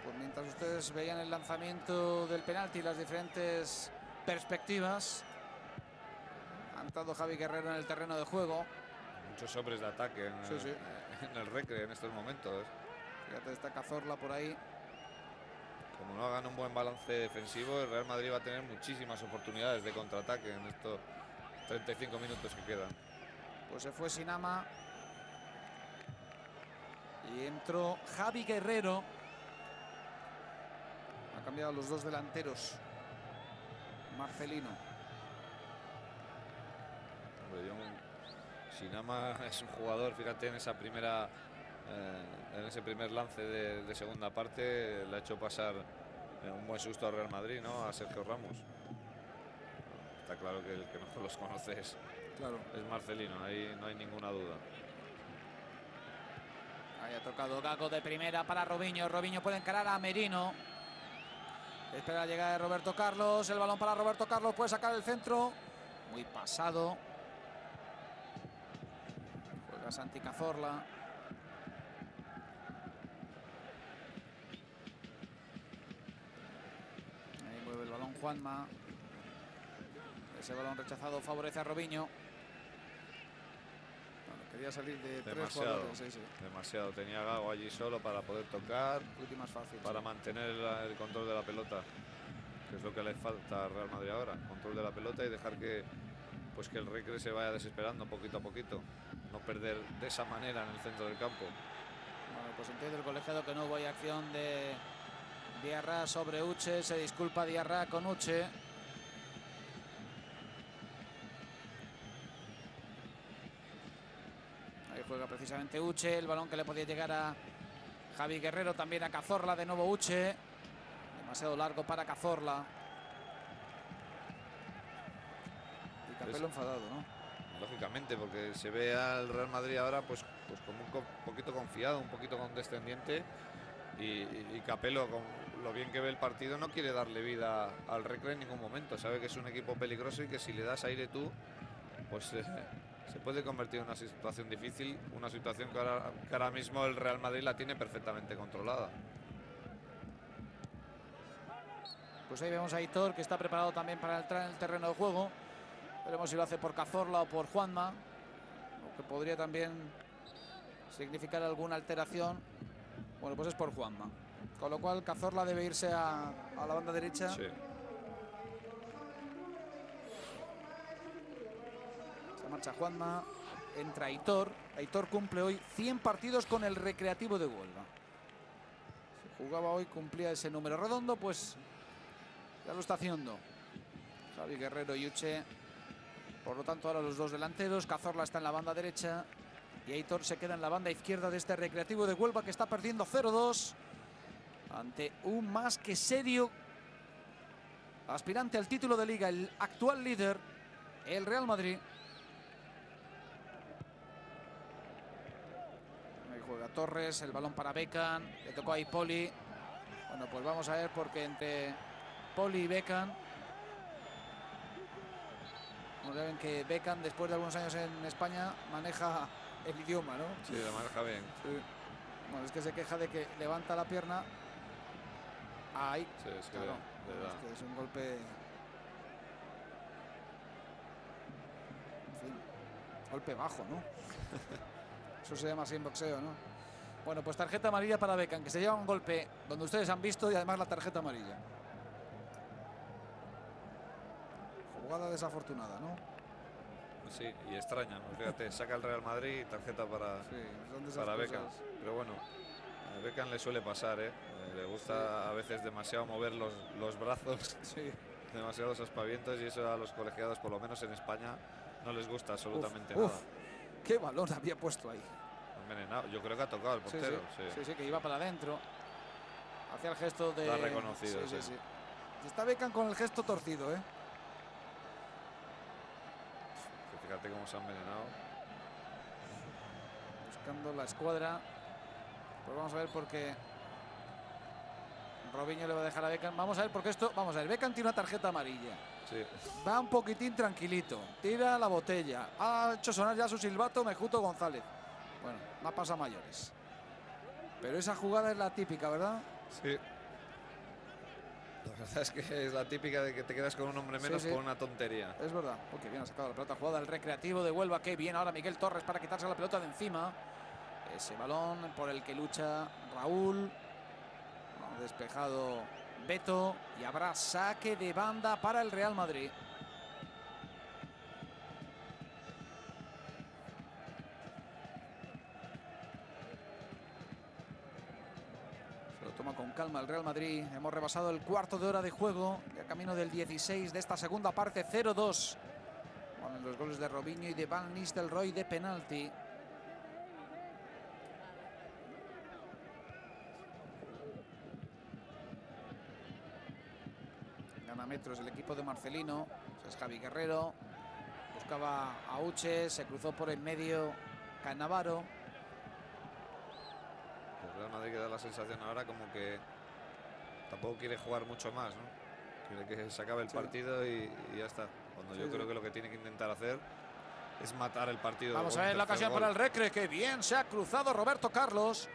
Speaker 1: Pues mientras ustedes veían el lanzamiento del penalti y las diferentes perspectivas, ha entrado Javi Guerrero en el terreno de juego.
Speaker 2: Muchos hombres de ataque en,
Speaker 1: sí, sí.
Speaker 2: en el recre en estos momentos.
Speaker 1: Fíjate, está Cazorla por ahí.
Speaker 2: Como no hagan un buen balance defensivo, el Real Madrid va a tener muchísimas oportunidades de contraataque en estos 35 minutos que quedan.
Speaker 1: Pues se fue Sinama. Y entró Javi Guerrero. Ha cambiado los dos delanteros. Marcelino.
Speaker 2: Hombre, Sinama es un jugador, fíjate, en esa primera eh, en ese primer lance de, de, segunda parte le ha hecho pasar eh, un buen susto al Real Madrid, ¿no? A Sergio Ramos. Está claro que el que mejor los conoce es,
Speaker 1: claro.
Speaker 2: es Marcelino, ahí no hay ninguna duda.
Speaker 1: Ahí ha tocado Gago de primera para Robinho. Robinho puede encarar a Merino. Espera la llegada de Roberto Carlos. El balón para Roberto Carlos. Puede sacar el centro. Muy pasado. Juega Santi Cazorla. Juanma. Ese balón rechazado favorece a Robinho. Bueno, quería salir de
Speaker 2: demasiado,
Speaker 1: tres jugadores. Sí, sí.
Speaker 2: Demasiado. Tenía Gago allí solo para poder tocar.
Speaker 1: más fácil.
Speaker 2: Para
Speaker 1: sí.
Speaker 2: mantener el, el, control de la pelota. Que es lo que le falta al Real Madrid ahora. Control de la pelota y dejar que, pues que el Recre se vaya desesperando poquito a poquito. No perder de esa manera en el centro del campo.
Speaker 1: Bueno, pues entiende el colegiado que no hubo acción de Diarra sobre Uche, se disculpa Diarra con Uche. Ahí juega precisamente Uche, el balón que le podía llegar a Javi Guerrero, también a Cazorla, de nuevo Uche. Demasiado largo para Cazorla. Y Capello enfadado, ¿no?
Speaker 2: Lógicamente, porque se ve al Real Madrid ahora pues, pues como un co poquito confiado, un poquito condescendiente. Y, y, Capello, con lo bien que ve el partido, no quiere darle vida al Recre en ningún momento. Sabe que es un equipo peligroso y que si le das aire tú, pues eh, se puede convertir en una situación difícil, una situación que ahora, que ahora mismo el Real Madrid la tiene perfectamente controlada.
Speaker 1: Pues ahí vemos a Hitor, que está preparado también para entrar en el terreno de juego. Veremos si lo hace por Cazorla o por Juanma, lo que podría también significar alguna alteración. Bueno, pues es por Juanma. Con lo cual Cazorla debe irse a, a la banda derecha.
Speaker 2: Sí.
Speaker 1: Se marcha Juanma. Entra Aitor. Aitor cumple hoy 100 partidos con el Recreativo de Huelva. Si jugaba hoy, cumplía ese número redondo, pues ya lo está haciendo. Javi Guerrero y Uche. Por lo tanto, ahora los dos delanteros. Cazorla está en la banda derecha. Y Aitor se queda en la banda izquierda de este Recreativo de Huelva que está perdiendo 0-2 ante un más que serio aspirante al título de liga, el actual líder, el Real Madrid. Ahí juega Torres, el balón para Beckham, le tocó ahí Poli. Bueno, pues vamos a ver porque entre Poli y Beckham, como saben que Beckham después de algunos años en España maneja el idioma, ¿no?
Speaker 2: Sí, lo maneja bien.
Speaker 1: Bueno, es que se queja de que levanta la pierna. Ahí.
Speaker 2: Sí, es que
Speaker 1: Claro,
Speaker 2: le- le da.
Speaker 1: es un golpe. En fin, golpe bajo, ¿no? Eso se llama así en boxeo, ¿no? Bueno, pues tarjeta amarilla para Beckham, que se lleva un golpe donde ustedes han visto y además la tarjeta amarilla. Jugada desafortunada, ¿no?
Speaker 2: Sí, y extraña. ¿no? Fíjate, saca el Real Madrid y tarjeta para,
Speaker 1: Sí,
Speaker 2: para. Beckham. Pero bueno, a Beckham le suele pasar, ¿eh? Le gusta a veces demasiado mover los, los brazos,
Speaker 1: Sí.
Speaker 2: demasiados aspavientos y eso a los colegiados, por lo menos en España, no les gusta absolutamente
Speaker 1: Uf, uf,
Speaker 2: nada.
Speaker 1: qué balón había puesto ahí.
Speaker 2: Envenenado. Yo creo que ha tocado el portero.
Speaker 1: sí,
Speaker 2: sí.
Speaker 1: sí, sí, que iba para adentro. Hacía el gesto de.
Speaker 2: Lo ha reconocido.
Speaker 1: Está Beckham con el gesto torcido, ¿eh?
Speaker 2: Fíjate cómo se ha envenenado.
Speaker 1: Buscando la escuadra. Pues vamos a ver por qué. Robinho le va a dejar a Beckham. Vamos a ver porque esto. Vamos a ver, Beckham tiene una tarjeta amarilla.
Speaker 2: Sí.
Speaker 1: Va un poquitín tranquilito. Tira la botella. Ha hecho sonar ya su silbato Mejuto González. Bueno, no pasa mayores. Pero esa jugada es la típica, ¿verdad?
Speaker 2: Sí. La verdad es que es la típica de que te quedas con un hombre menos
Speaker 1: sí.
Speaker 2: por una tontería.
Speaker 1: Es verdad. Qué bien ha sacado la pelota jugada el recreativo de Huelva. Qué bien ahora Miguel Torres para quitarse la pelota de encima. Ese balón por el que lucha Raúl. Despejado Beto. Y habrá saque de banda para el Real Madrid. Se lo toma con calma el Real Madrid. Hemos rebasado el cuarto de hora de juego. Ya camino del 16 de esta segunda parte. 0-2. Con los goles de Robinho y de Van Nistelrooy de penalti. Metros el equipo de Marcelino. Es Javi Guerrero. Buscaba a Uche. Se cruzó por en medio Cannavaro.
Speaker 2: El Real Madrid que da la sensación ahora como que tampoco quiere jugar mucho más, ¿no? Quiere que se acabe el
Speaker 1: Sí.
Speaker 2: partido y, y ya está. Cuando
Speaker 1: Sí,
Speaker 2: yo
Speaker 1: sí.
Speaker 2: creo que lo que tiene que intentar hacer es matar el partido.
Speaker 1: Vamos a ver la ocasión
Speaker 2: gol.
Speaker 1: para el Recre. Que bien se ha cruzado Roberto Carlos.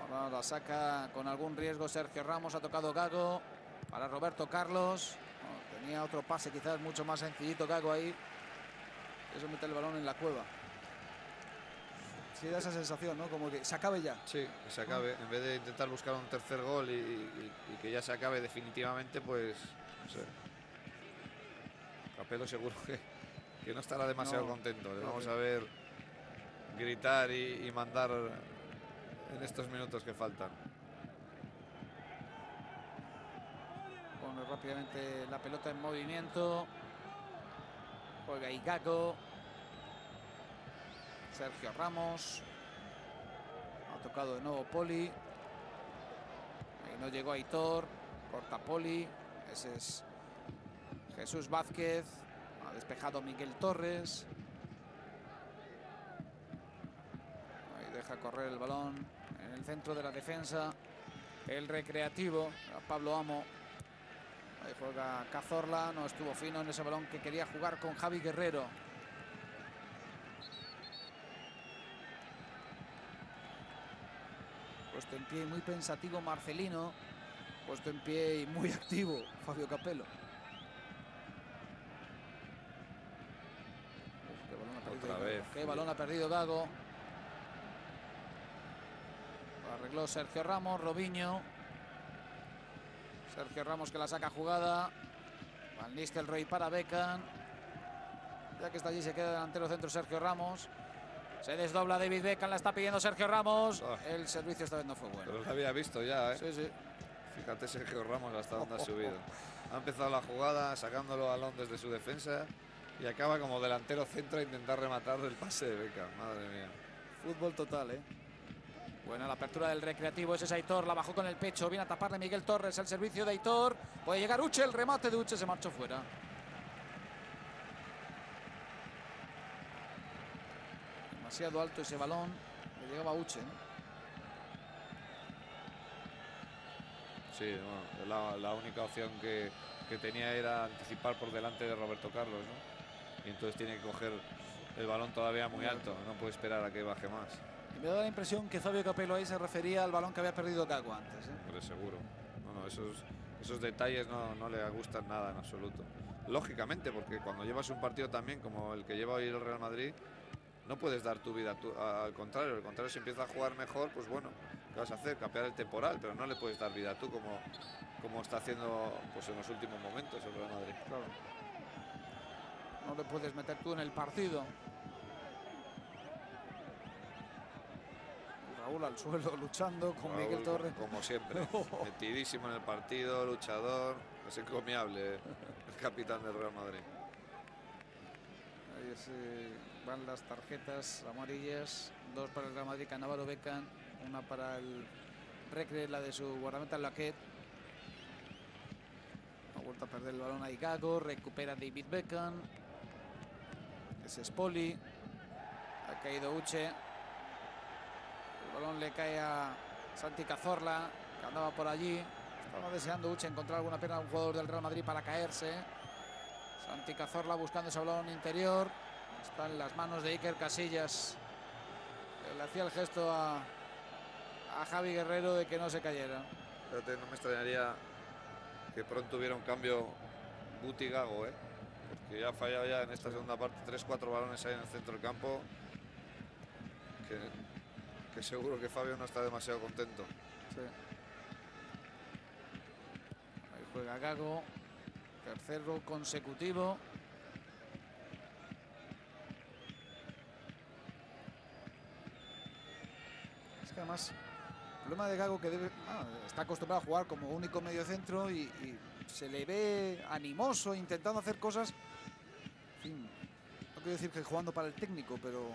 Speaker 1: Ahora la saca con algún riesgo Sergio Ramos. Ha tocado Gago para Roberto Carlos. Tenía otro pase quizás mucho más sencillito Gago ahí. Eso mete el balón en la cueva. Sí, da esa sensación, ¿no? Como que se acabe ya.
Speaker 2: Sí, que se acabe. En vez de intentar buscar un tercer gol y, y- y que ya se acabe definitivamente, pues no sé. Capello seguro que, que no estará demasiado
Speaker 1: No,
Speaker 2: contento. Le vamos a ver gritar y, y mandar en estos minutos que faltan.
Speaker 1: Pone la pelota en movimiento. Juega Igago. Sergio Ramos. Ha tocado de nuevo Poli. Ahí no llegó Aitor. Corta Poli. Ese es Jesús Vázquez. Ha despejado Miguel Torres. Ahí deja correr el balón en el centro de la defensa. El recreativo. Pablo Amo. Ahí juega Cazorla, no estuvo fino en ese balón que quería jugar con Javi Guerrero. Puesto en pie y muy pensativo Marcelino. Puesto en pie y muy activo Fabio Capello. Uf, qué balón ha perdido
Speaker 2: Otra
Speaker 1: Gago.
Speaker 2: vez.
Speaker 1: Qué balón ha perdido Gago. Lo arregló Sergio Ramos, Robinho. Sergio Ramos que la saca jugada. Van Nistelrooy para Beckham. Ya que está allí se queda delantero centro Sergio Ramos. Se desdobla David Beckham, la está pidiendo Sergio Ramos.
Speaker 2: Ah.
Speaker 1: El servicio esta vez no fue bueno.
Speaker 2: Pero lo había visto ya, ¿eh?
Speaker 1: Sí, sí.
Speaker 2: Fíjate Sergio Ramos hasta dónde ha subido. Ha empezado la jugada sacándolo a balón desde su defensa y acaba como delantero centro a intentar rematar el pase de Beckham. Madre mía.
Speaker 1: Fútbol total, ¿eh? Buena la apertura del recreativo, ese es Aitor, la bajó con el pecho, viene a taparle Miguel Torres, el servicio de Aitor, puede llegar Uche, el remate de Uche se marchó fuera. Demasiado alto ese balón, le llegaba Uche.
Speaker 2: Sí, bueno, la, la única opción que, que tenía era anticipar por delante de Roberto Carlos, ¿no? Y entonces tiene que coger el balón todavía muy alto, no puede esperar a que baje más.
Speaker 1: Y me da la impresión que Fabio Capello ahí se refería al balón que había perdido Caco antes. ¿eh?
Speaker 2: Hombre, seguro. No, no, esos, esos detalles no, no le gustan nada en absoluto. Lógicamente, porque cuando llevas un partido también como el que lleva hoy el Real Madrid, no puedes dar tu vida tu- a- al contrario. Al contrario, si empieza a jugar mejor, pues bueno, ¿qué vas a hacer? Campear el temporal, pero no le puedes dar vida tú como, como está haciendo pues, en los últimos momentos el Real Madrid.
Speaker 1: Claro. No le puedes meter tú en el partido. Raúl al suelo luchando con
Speaker 2: Raúl,
Speaker 1: Miguel Torres.
Speaker 2: Como siempre, metidísimo en el partido, luchador, es encomiable eh, el capitán del Real Madrid.
Speaker 1: Ahí se van las tarjetas amarillas. Dos para el Real Madrid, Canavaro Beckham. Una para el Recre, la de su guardameta Laquet. Ha vuelto a perder el balón a Gago. Recupera David Beckham. Es Spoli. Ha caído Uche. Balón le cae a Santi Cazorla, que andaba por allí. Estaba deseando Uche encontrar alguna pena a un jugador del Real Madrid para caerse. Santi Cazorla buscando ese balón interior. Está en las manos de Iker Casillas. que Le hacía el gesto a, a Javi Guerrero de que no se cayera.
Speaker 2: Fíjate, no me extrañaría que pronto hubiera un cambio Guti Gago, ¿eh? Porque ya ha fallado ya en esta segunda parte 3-4 balones ahí en el centro del campo. Que seguro que Fabio no está demasiado contento.
Speaker 1: Ahí juega Gago. Tercero consecutivo. Es que además, el problema de Gago que debe, ah, está acostumbrado a jugar como único medio centro y, y se le ve animoso, intentando hacer cosas. En fin, no quiero decir que jugando para el técnico, pero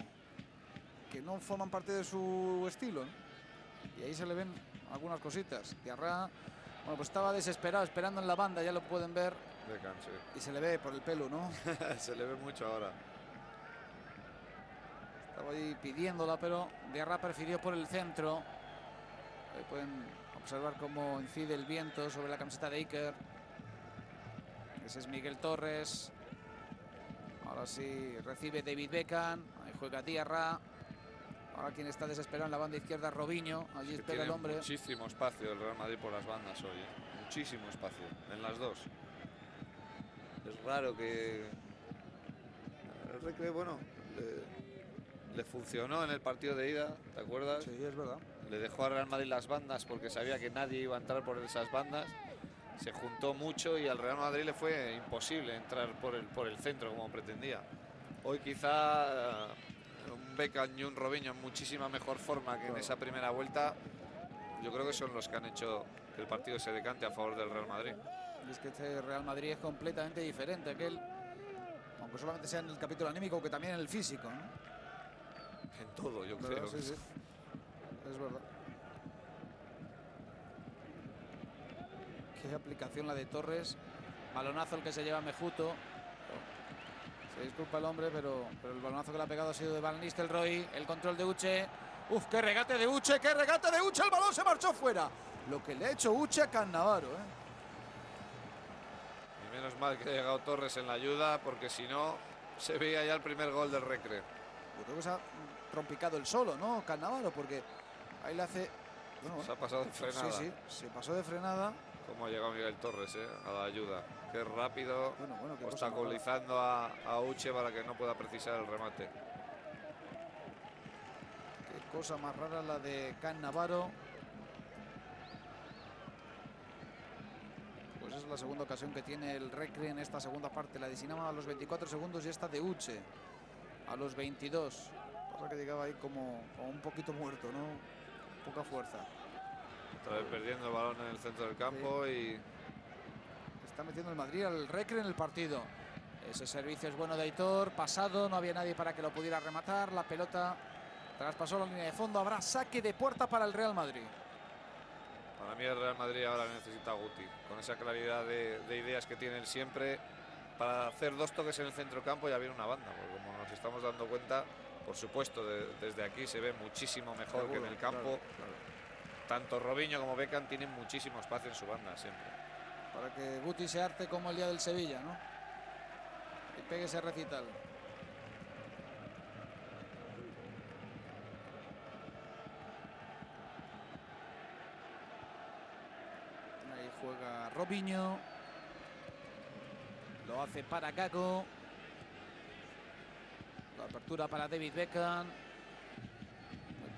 Speaker 1: que no forman parte de su estilo. ¿no? Y ahí se le ven algunas cositas. Diarra, bueno, pues estaba desesperado, esperando en la banda, ya lo pueden ver.
Speaker 2: Beckham, sí.
Speaker 1: Y se le ve por el pelo, ¿no?
Speaker 2: Se le ve mucho ahora.
Speaker 1: Estaba ahí pidiéndola, pero Diarra prefirió por el centro. Ahí pueden observar cómo incide el viento sobre la camiseta de Iker. Ese es Miguel Torres. Ahora sí recibe David Beckham. Ahí juega Diarra. Ahora quien está desesperado en la banda izquierda, Robinho. Allí espera el hombre.
Speaker 2: Muchísimo espacio el Real Madrid por las bandas hoy. ¿eh? Muchísimo espacio. En las dos. Es raro que. El Recre, bueno, le, le funcionó en el partido de ida, ¿te acuerdas?
Speaker 1: Sí, es verdad.
Speaker 2: Le dejó a Real Madrid las bandas porque sabía que nadie iba a entrar por esas bandas. Se juntó mucho y al Real Madrid le fue imposible entrar por el, por el centro como pretendía. Hoy quizá Beckham y un Robinho en muchísima mejor forma que en esa primera vuelta. Yo creo que son los que han hecho que el partido se decante a favor del Real Madrid.
Speaker 1: Y es que este Real Madrid es completamente diferente. Aquel, aunque solamente sea en el capítulo anímico, que también en el físico. ¿no?
Speaker 2: En todo, yo creo.
Speaker 1: Sí, sí. Es verdad. Qué aplicación la de Torres. Balonazo el que se lleva Mejuto. Se disculpa el hombre, pero, pero el balonazo que le ha pegado ha sido de Van Nistelrooy. El control de Uche. Uf, qué regate de Uche, qué regate de Uche. El balón se marchó fuera. Lo que le ha hecho Uche a Cannavaro. ¿eh?
Speaker 2: Y menos mal que ha llegado Torres en la ayuda porque si no se veía ya el primer gol del Recre.
Speaker 1: Yo creo que se ha trompicado el solo, ¿no? Cannavaro, porque ahí le hace. Bueno,
Speaker 2: Se ha pasado de frenada.
Speaker 1: Sí, sí, se pasó de frenada.
Speaker 2: Cómo ha llegado Miguel Torres eh, a la ayuda. Qué rápido,
Speaker 1: Bueno, bueno, qué
Speaker 2: obstaculizando a, a Uche para que no pueda precisar el remate.
Speaker 1: Qué cosa más rara la de Can Navarro. Pues es la segunda ocasión que tiene el Recre en esta segunda parte. La de Sinama a los 24 segundos y esta de Uche a los 22. Pasa que llegaba ahí como, como un poquito muerto, ¿no? Poca fuerza.
Speaker 2: Otra vez perdiendo el balón en el centro del campo y
Speaker 1: Está metiendo el Madrid al Recre en el partido. Ese servicio es bueno de Aitor, pasado, no había nadie para que lo pudiera rematar. La pelota traspasó la línea de fondo. Habrá saque de puerta para el Real Madrid.
Speaker 2: Para mí el Real Madrid ahora necesita a Guti, con esa claridad de, de ideas que tiene él siempre para hacer dos toques en el centro campo y abrir una banda, porque como nos estamos dando cuenta, por supuesto, de- desde aquí se ve muchísimo mejor que en el campo. Tanto Robinho como Beckham tienen muchísimo espacio en su banda siempre.
Speaker 1: Para que Guti se arte como el día del Sevilla, ¿no? Y pegue ese recital. Ahí juega Robinho. Lo hace para Gago. La apertura para David Beckham.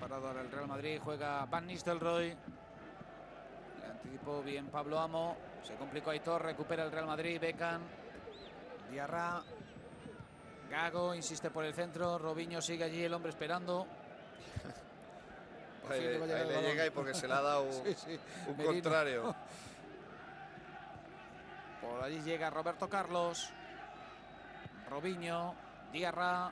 Speaker 1: Parado ahora el Real Madrid. Juega Van Nistelrooy. Le anticipó bien Pablo Amo. Se complicó Aitor. Recupera el Real Madrid. Beckham. Diarra. Gago insiste por el centro. Robinho sigue allí. El hombre esperando.
Speaker 2: Ahí,
Speaker 1: le
Speaker 2: ahí llega y porque se le ha dado un,
Speaker 1: Sí, sí.
Speaker 2: un
Speaker 1: Merino.
Speaker 2: contrario.
Speaker 1: Por allí llega Roberto Carlos. Robinho. Diarra.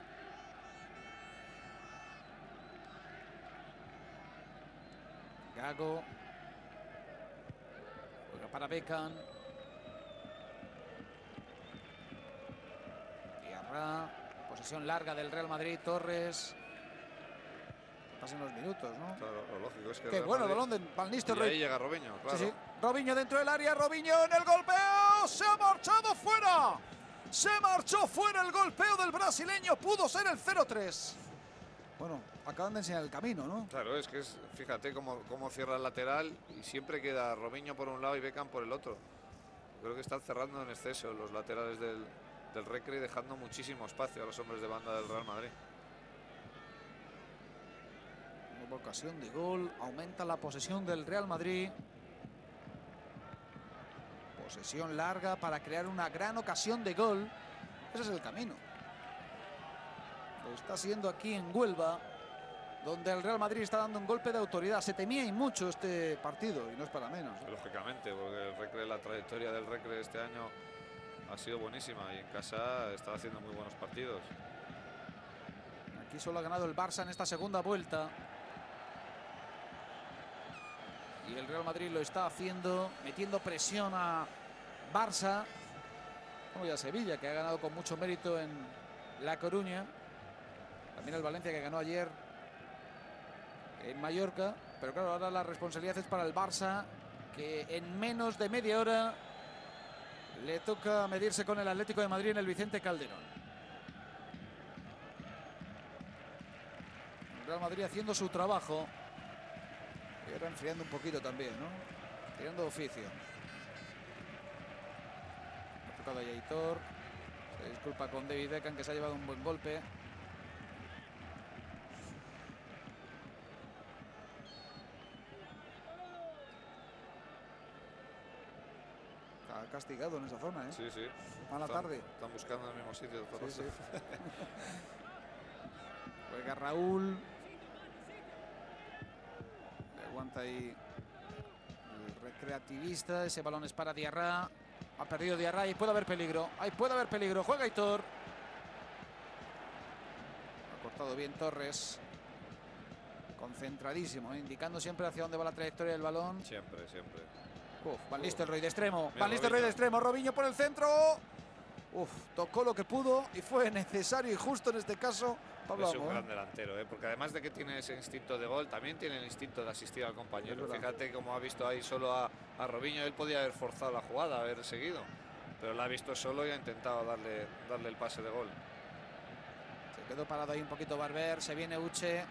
Speaker 1: Gago. Juega para Beckham. Diarra. Posesión larga del Real Madrid. Torres. Pasan los minutos, ¿no?
Speaker 2: Claro, lo lógico es que
Speaker 1: Qué bueno
Speaker 2: Madrid-
Speaker 1: de Van Nistelrooy.
Speaker 2: ahí llega Robinho, claro.
Speaker 1: Sí, sí. Robinho dentro del área, Robinho en el golpeo, se ha marchado fuera. Se marchó fuera el golpeo del brasileño, pudo ser el 0-3. Bueno, acaban de enseñar el camino, ¿no?
Speaker 2: Claro, es que es, fíjate cómo, cómo cierra el lateral y siempre queda Robinho por un lado y Beckham por el otro. Creo que están cerrando en exceso los laterales del, del Recre y dejando muchísimo espacio a los hombres de banda del Real Madrid.
Speaker 1: Nueva ocasión de gol, aumenta la posesión del Real Madrid. Posesión larga para crear una gran ocasión de gol. Ese es el camino. Lo está haciendo aquí en Huelva, donde el Real Madrid está dando un golpe de autoridad. Se temía y mucho este partido, y no es para menos. ¿eh?
Speaker 2: Lógicamente, porque el Recre, la trayectoria del Recre este año ha sido buenísima y en casa está haciendo muy buenos partidos.
Speaker 1: Aquí solo ha ganado el Barça en esta segunda vuelta. Y el Real Madrid lo está haciendo, metiendo presión a Barça. Como ya Sevilla, que ha ganado con mucho mérito en La Coruña. También el Valencia, que ganó ayer en Mallorca. Pero claro, ahora la responsabilidad es para el Barça, que en menos de media hora le toca medirse con el Atlético de Madrid en el Vicente Calderón. Real Madrid haciendo su trabajo. Y ahora enfriando un poquito también, ¿no? Tirando oficio. Ha tocado a Yaitor. Se disculpa con David Beckham que se ha llevado un buen golpe. Castigado en esa zona, ¿eh?
Speaker 2: Sí, sí.
Speaker 1: Mala
Speaker 2: Están-
Speaker 1: tarde.
Speaker 2: Están buscando en el mismo sitio.
Speaker 1: Sí, sí. Juega Raúl. Le aguanta ahí el recreativista. Ese balón es para Diarra. Ha perdido Diarra y puede haber peligro. Ahí puede haber peligro. Juega Hitor. Ha cortado bien Torres. Concentradísimo, ¿eh? indicando siempre hacia dónde va la trayectoria del balón.
Speaker 2: Siempre, siempre.
Speaker 1: Uf, Van Nistelrooy de extremo.
Speaker 2: Mira,
Speaker 1: Van Nistelrooy de extremo. Robinho por el centro. Uf, tocó lo que pudo y fue necesario y justo en este caso. Pablo
Speaker 2: Es un
Speaker 1: Amo, ¿eh?
Speaker 2: gran delantero, ¿eh? porque además de que tiene ese instinto de gol, también tiene el instinto de asistir al compañero. Fíjate cómo ha visto ahí solo a, a Robinho, él podía haber forzado la jugada, haber seguido, pero la ha visto solo y ha intentado darle, darle el pase de gol.
Speaker 1: Se quedó parado ahí un poquito Barber. Se viene Uche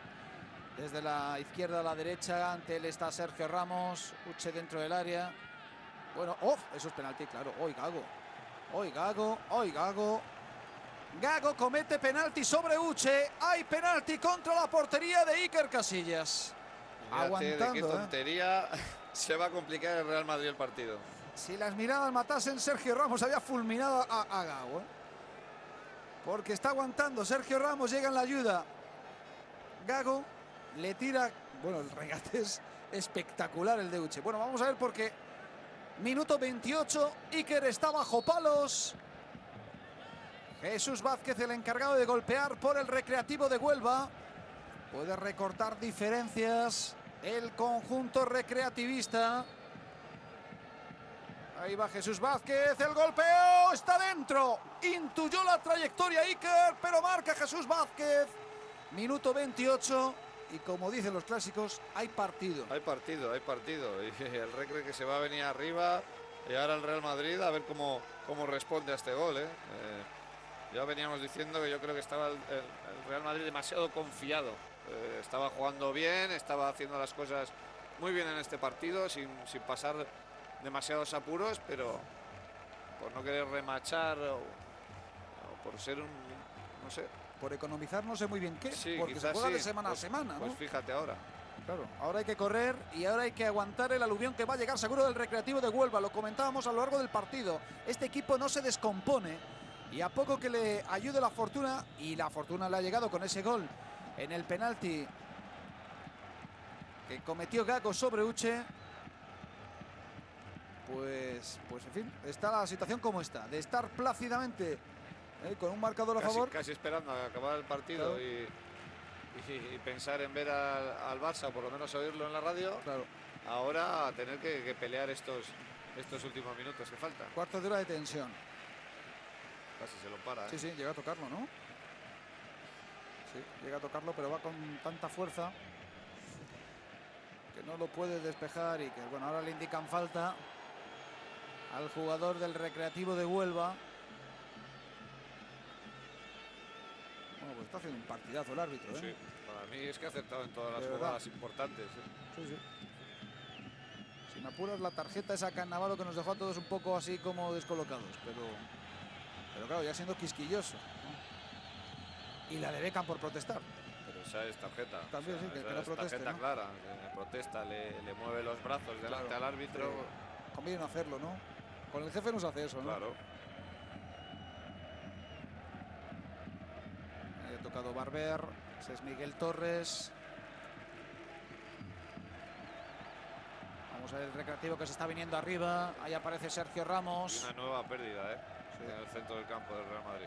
Speaker 1: desde la izquierda a la derecha. Ante él está Sergio Ramos. Uche dentro del área. Bueno, ¡oh! Eso es penalti, claro. Hoy Gago. Hoy Gago. Hoy Gago. Gago comete penalti sobre Uche. Hay penalti contra la portería de Iker Casillas.
Speaker 2: De qué
Speaker 1: Aguantando, ¿eh?
Speaker 2: tontería se va a complicar el Real Madrid el partido.
Speaker 1: si las miradas matasen, Sergio Ramos había fulminado a, a Gago. ¿eh? Porque está aguantando. Sergio Ramos llega en la ayuda. Gago le tira. Bueno, el regate es espectacular el de Uche. Bueno, vamos a ver porque minuto 28. Iker está bajo palos. Jesús Vázquez, el encargado de golpear por el recreativo de Huelva. Puede recortar diferencias el conjunto recreativista. Ahí va Jesús Vázquez, el golpeo está dentro. Intuyó la trayectoria Iker, pero marca Jesús Vázquez. Minuto 28 y como dicen los clásicos, hay partido.
Speaker 2: Hay partido, hay partido. Y el Recre que se va a venir arriba y ahora el Real Madrid a ver cómo, cómo responde a este gol. ¿eh? Eh, ya veníamos diciendo que yo creo que estaba el, Real Madrid demasiado confiado. Eh, estaba jugando bien, estaba haciendo las cosas muy bien en este partido, sin, sin pasar demasiados apuros, pero por no querer remachar o por ser un, no sé,
Speaker 1: Por economizar no sé muy bien qué,
Speaker 2: sí,
Speaker 1: porque se juega de semana
Speaker 2: Pues-
Speaker 1: a semana, ¿no?
Speaker 2: Pues fíjate ahora.
Speaker 1: Claro, ahora hay que correr y ahora hay que aguantar el aluvión que va a llegar seguro del Recreativo de Huelva. Lo comentábamos a lo largo del partido. Este equipo no se descompone y a poco que le ayude la fortuna, y la fortuna le ha llegado con ese gol en el penalti que cometió Gago sobre Uche. Pues, pues en fin, está la situación como está, de estar plácidamente eh, con un marcador a
Speaker 2: casi,
Speaker 1: favor.
Speaker 2: casi esperando a acabar el partido
Speaker 1: Claro.
Speaker 2: y, y- y pensar en ver al, al Barça, o por lo menos oírlo en la radio,
Speaker 1: Claro,
Speaker 2: ahora a tener que, que pelear estos, estos últimos minutos que faltan.
Speaker 1: cuarto de hora de tensión.
Speaker 2: Casi se lo para. ¿eh?
Speaker 1: Sí, sí, llega a tocarlo, ¿no? Sí, llega a tocarlo, pero va con tanta fuerza que no lo puede despejar y que, bueno, ahora le indican falta al jugador del Recreativo de Huelva. Pues está haciendo un partidazo el árbitro, ¿eh?
Speaker 2: Sí, para mí es que ha acertado en todas las
Speaker 1: verdad.
Speaker 2: jugadas importantes. ¿eh?
Speaker 1: Sí, sí. Sin apuras la tarjeta esa Cannavaro que nos dejó a todos un poco así como descolocados, pero, pero claro, ya siendo quisquilloso. ¿no? Y la de Beckham por protestar.
Speaker 2: Pero esa es tarjeta.
Speaker 1: También, sí, que- que no
Speaker 2: es
Speaker 1: proteste,
Speaker 2: tarjeta
Speaker 1: ¿no?
Speaker 2: clara. protesta, le, le mueve los brazos delante
Speaker 1: Claro,
Speaker 2: al árbitro.
Speaker 1: Conviene hacerlo, ¿no? Con el jefe no se hace eso, ¿no?
Speaker 2: Claro.
Speaker 1: Ahí ha tocado Barber, ese es Miguel Torres. Vamos a ver el recreativo que se está viniendo arriba. Ahí aparece Sergio
Speaker 2: Y
Speaker 1: Ramos.
Speaker 2: una nueva pérdida ¿eh?
Speaker 1: Sí.
Speaker 2: en el centro del campo del Real Madrid.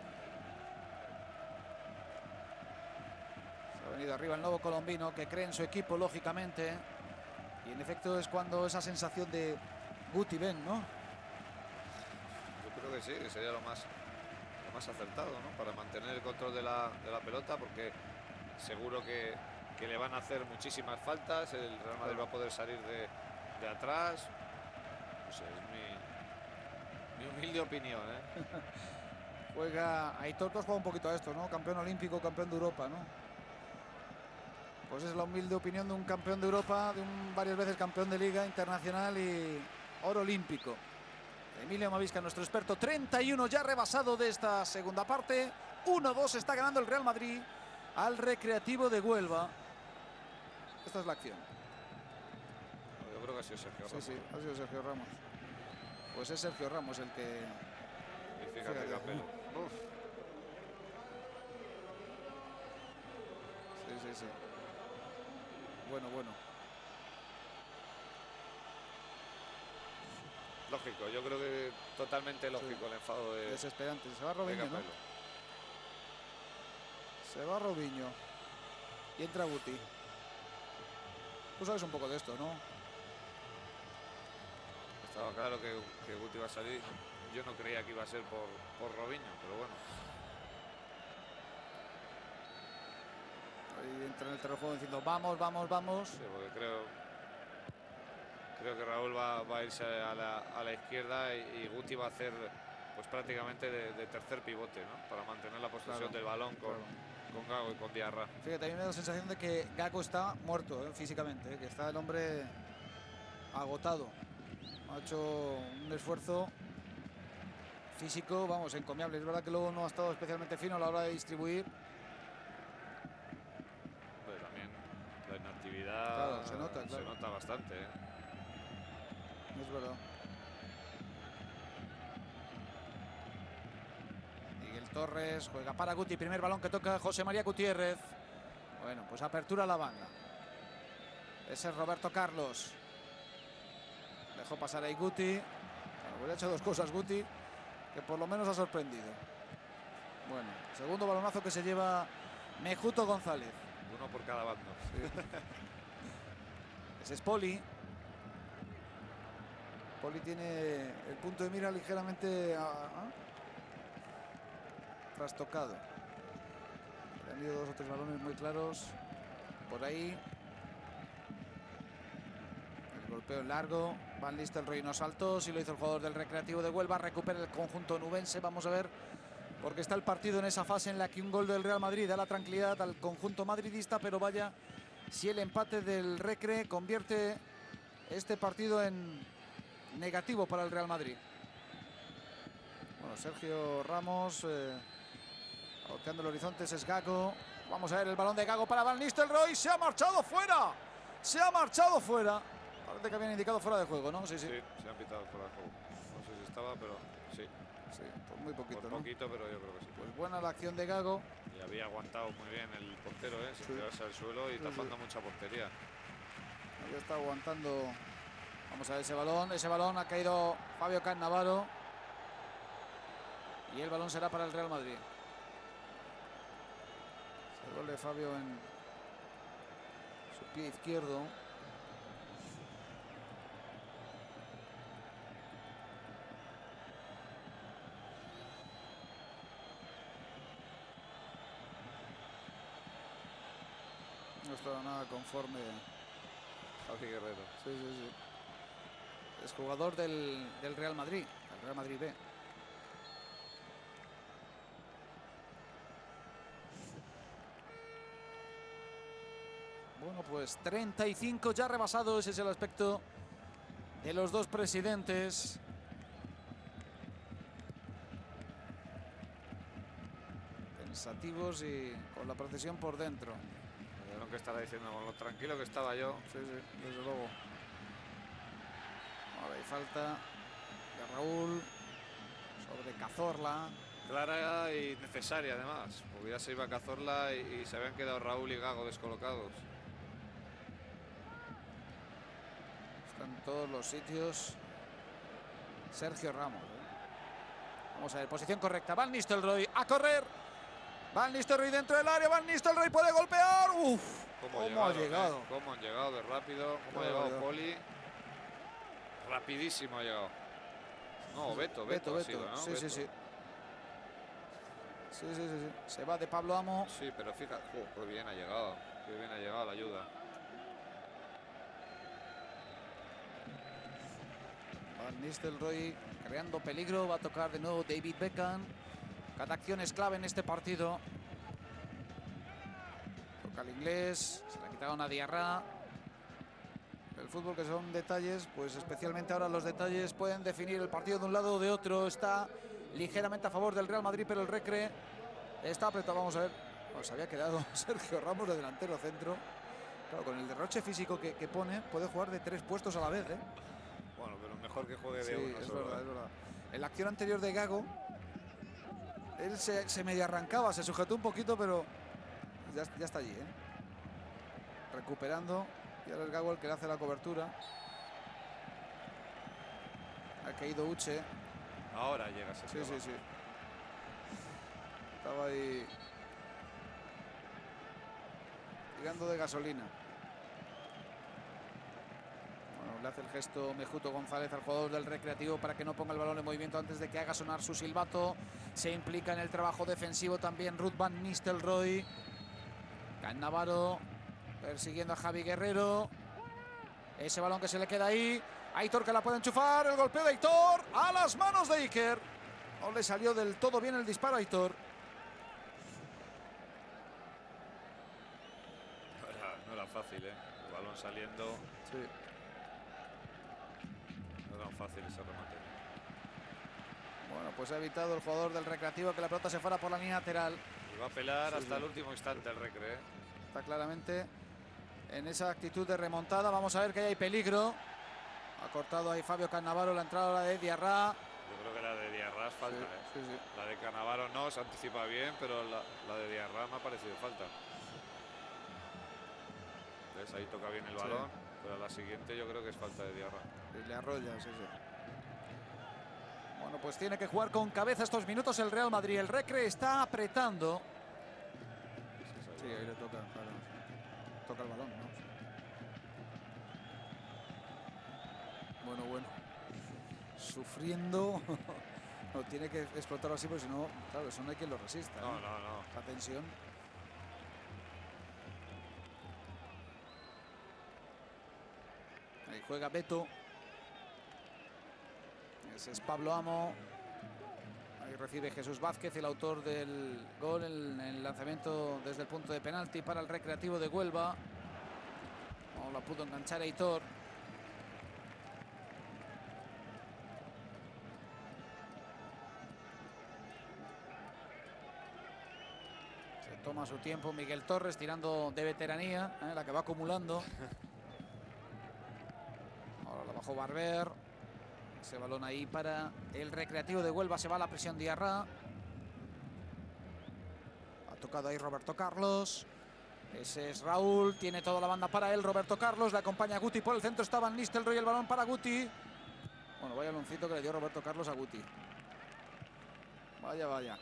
Speaker 1: Se ha venido arriba el nuevo colombino que cree en su equipo, lógicamente. Y en efecto es cuando esa sensación de Guti Ben, ¿no?
Speaker 2: Yo creo que sí, que sería lo más, más acertado, ¿no? Para mantener el control de la, de la pelota, porque seguro que, que le van a hacer muchísimas faltas. El Real Madrid va a poder salir de, de atrás. Es mi, mi humilde opinión, ¿eh?
Speaker 1: Juega Aitor, has jugado un poquito a esto, ¿no? Campeón olímpico, campeón de Europa, ¿no? Pues es la humilde opinión de un campeón de Europa, de un varias veces campeón de Liga Internacional y oro olímpico. Emilio Mavisca, nuestro experto, 31 ya rebasado de esta segunda parte. 1-2 está ganando el Real Madrid al Recreativo de Huelva. Esta es la acción.
Speaker 2: Yo creo que ha sido Sergio
Speaker 1: Sí,
Speaker 2: Ramos.
Speaker 1: sí, ha sido Sergio Ramos. Pues es Sergio Ramos el que
Speaker 2: Y fíjate,
Speaker 1: Fíjate.
Speaker 2: Uf,
Speaker 1: Sí, sí, sí. Bueno, bueno.
Speaker 2: Lógico, yo creo que totalmente lógico el enfado de, de
Speaker 1: Desesperante. Se va Robinho, ¿no? Se va Robinho. Y entra Guti. Tú sabes un poco de esto, ¿no?
Speaker 2: Estaba claro que, que Guti iba a salir. Yo no creía que iba a ser por, por Robinho, pero bueno.
Speaker 1: Ahí entra en el terreno diciendo vamos, vamos, vamos.
Speaker 2: Sí, porque creo, creo que Raúl va, va a irse a la, a la izquierda y, y Guti va a hacer pues prácticamente de, de tercer pivote, ¿no? Para mantener la posesión
Speaker 1: Claro,
Speaker 2: del balón con,
Speaker 1: claro.
Speaker 2: con Gago y con Diarra.
Speaker 1: Fíjate, a mí me da la sensación de que Gago está muerto ¿eh? físicamente, ¿eh? que está el hombre agotado. Ha hecho un esfuerzo físico, vamos, encomiable. Es verdad que luego no ha estado especialmente fino a la hora de distribuir.
Speaker 2: Hombre, también la inactividad
Speaker 1: Claro, se nota, claro.
Speaker 2: se nota bastante. ¿eh?
Speaker 1: Es verdad. Miguel Torres juega para Guti. Primer balón que toca José María Gutiérrez. Bueno, pues apertura a la banda. Ese es Roberto Carlos. Dejó pasar ahí Guti. Bueno, pues ha hecho dos cosas Guti, que por lo menos ha sorprendido. Bueno, segundo balonazo que se lleva Mejuto González.
Speaker 2: Uno por cada bando.
Speaker 1: Ese es Poli. Poli tiene el punto de mira ligeramente ah, ah, trastocado. Le han ido dos o tres balones muy claros por ahí. El golpeo largo. Van listo el reino saltó. Si lo hizo el jugador del Recreativo de Huelva. Recupera el conjunto nubense. Vamos a ver. Porque está el partido en esa fase en la que un gol del Real Madrid da la tranquilidad al conjunto madridista. Pero vaya si el empate del Recre convierte este partido en negativo para el Real Madrid. Bueno, Sergio Ramos, eh, el horizonte, es Gago. Vamos a ver el balón de Gago para Van Nistelrooy. Se ha marchado fuera. Se ha marchado fuera. Parece que habían indicado fuera de juego, ¿no?
Speaker 2: Sí, sí. Sí, se han pitado fuera de juego. No sé si estaba, pero sí.
Speaker 1: Sí, por muy poquito,
Speaker 2: por poquito, pero yo creo que sí.
Speaker 1: Pues buena la acción de Gago.
Speaker 2: Y había aguantado muy bien el portero, ¿eh? sin sí. al suelo y tapando mucha portería.
Speaker 1: Había está aguantando. Vamos a ver ese balón. Ese balón ha caído Fabio Cannavaro. Y el balón será para el Real Madrid. El gol de Fabio en su pie izquierdo. No estaba nada conforme.
Speaker 2: Javi Guerrero.
Speaker 1: Sí, sí, sí. Es jugador del, del Real Madrid, el Real Madrid B. Bueno, pues 35 ya rebasado, ese es el aspecto de los dos presidentes. Pensativos y con la procesión por dentro
Speaker 2: que estaba diciendo, lo tranquilo que estaba yo.
Speaker 1: Sí, sí, desde luego. Hay falta de Raúl sobre Cazorla.
Speaker 2: Clara y necesaria además, ya se iba Cazorla y, se habían quedado Raúl y Gago descolocados.
Speaker 1: Están todos los sitios. Sergio Ramos. ¿eh? Vamos a ver, posición correcta. Van Nistelrooy a correr. Van Nistelrooy dentro del área. Van Nistelrooy puede golpear. Uf. ¿Cómo, ha llegado?
Speaker 2: Eh? ¿Cómo han llegado de rápido? ¿Cómo ha llegado Poli? Rapidísimo ha llegado. No, Beto, Beto, Beto, ¿no?
Speaker 1: Sí, sí, sí. Sí, sí, sí, Se va de Pablo Amo.
Speaker 2: Sí, pero fíjate, qué bien ha llegado. Qué bien ha llegado la ayuda.
Speaker 1: Van Nistelrooy creando peligro. Va a tocar de nuevo David Beckham. Cada acción es clave en este partido. Toca el inglés, se le ha quitado una diarra. El fútbol que son detalles, pues especialmente ahora los detalles pueden definir el partido de un lado o de otro. Está ligeramente a favor del Real Madrid, pero el Recre está apretado. Vamos a ver. Pues había quedado Sergio Ramos de delantero centro. Claro, con el derroche físico que, pone, puede jugar de tres puestos a la vez. ¿eh?
Speaker 2: Bueno, pero mejor que juegue de uno.
Speaker 1: Es verdad, es verdad. En la acción anterior de Gago, él se, se, medio arrancaba, se sujetó un poquito, pero ya, está allí. ¿eh? Recuperando. Y ahora es Gago el que le hace la cobertura. Ha caído Uche.
Speaker 2: Ahora llega ese
Speaker 1: Sí, sí, sí. Estaba ahí tirando de gasolina le hace el gesto Mejuto González al jugador del Recreativo para que no ponga el balón en movimiento antes de que haga sonar su silbato. Se implica en el trabajo defensivo también Ruth Van Nistelrooy. Can Navarro persiguiendo a Javi Guerrero. Ese balón que se le queda ahí. Aitor que la puede enchufar. El golpeo de Aitor a las manos de Iker. No le salió del todo bien el disparo a Aitor.
Speaker 2: No era, fácil, ¿eh? El balón saliendo.
Speaker 1: Sí
Speaker 2: fácil ese remate.
Speaker 1: Bueno, pues ha evitado el jugador del Recreativo que la pelota se fuera por la línea lateral.
Speaker 2: Y va a pelar hasta el último instante el Recre. ¿eh?
Speaker 1: Está claramente en esa actitud de remontada. Vamos a ver que hay peligro. Ha cortado ahí Fabio Cannavaro la entrada de Diarra.
Speaker 2: Yo creo que la de Diarra es falta.
Speaker 1: Sí,
Speaker 2: ¿eh?
Speaker 1: sí, sí.
Speaker 2: La de Canavaro no, se anticipa bien, pero la, la de Diarra me ha parecido falta. ¿Ves? Ahí toca bien el balón, pero la siguiente yo creo que es falta de Diarra.
Speaker 1: Y le arrolla, sí, sí. Bueno, pues tiene que jugar con cabeza estos minutos el Real Madrid. El Recre está apretando. Sí, ahí le toca, claro. Toca el balón, ¿no? Bueno, bueno. Sufriendo. no tiene que explotar así, porque si no, claro, eso no hay quien lo resista.
Speaker 2: No,
Speaker 1: ¿eh?
Speaker 2: no, no.
Speaker 1: La tensión. Ahí juega Beto. Ese es Pablo Amo. Ahí recibe Jesús Vázquez, el autor del gol en el lanzamiento desde el punto de penalti para el Recreativo de Huelva. No la pudo enganchar Heitor. Se toma su tiempo Miguel Torres tirando de veteranía, ¿eh? la que va acumulando. Ahora la bajó Barber. Ese balón ahí para el Recreativo de Huelva. Se va la presión de Arra. Ha tocado ahí Roberto Carlos. Ese es Raúl. Tiene toda la banda para él. Roberto Carlos. Le acompaña Guti por el centro. Estaba Van Nistelrooy. El balón para Guti. Bueno, vaya baloncito que le dio Roberto Carlos a Guti. Vaya, vaya.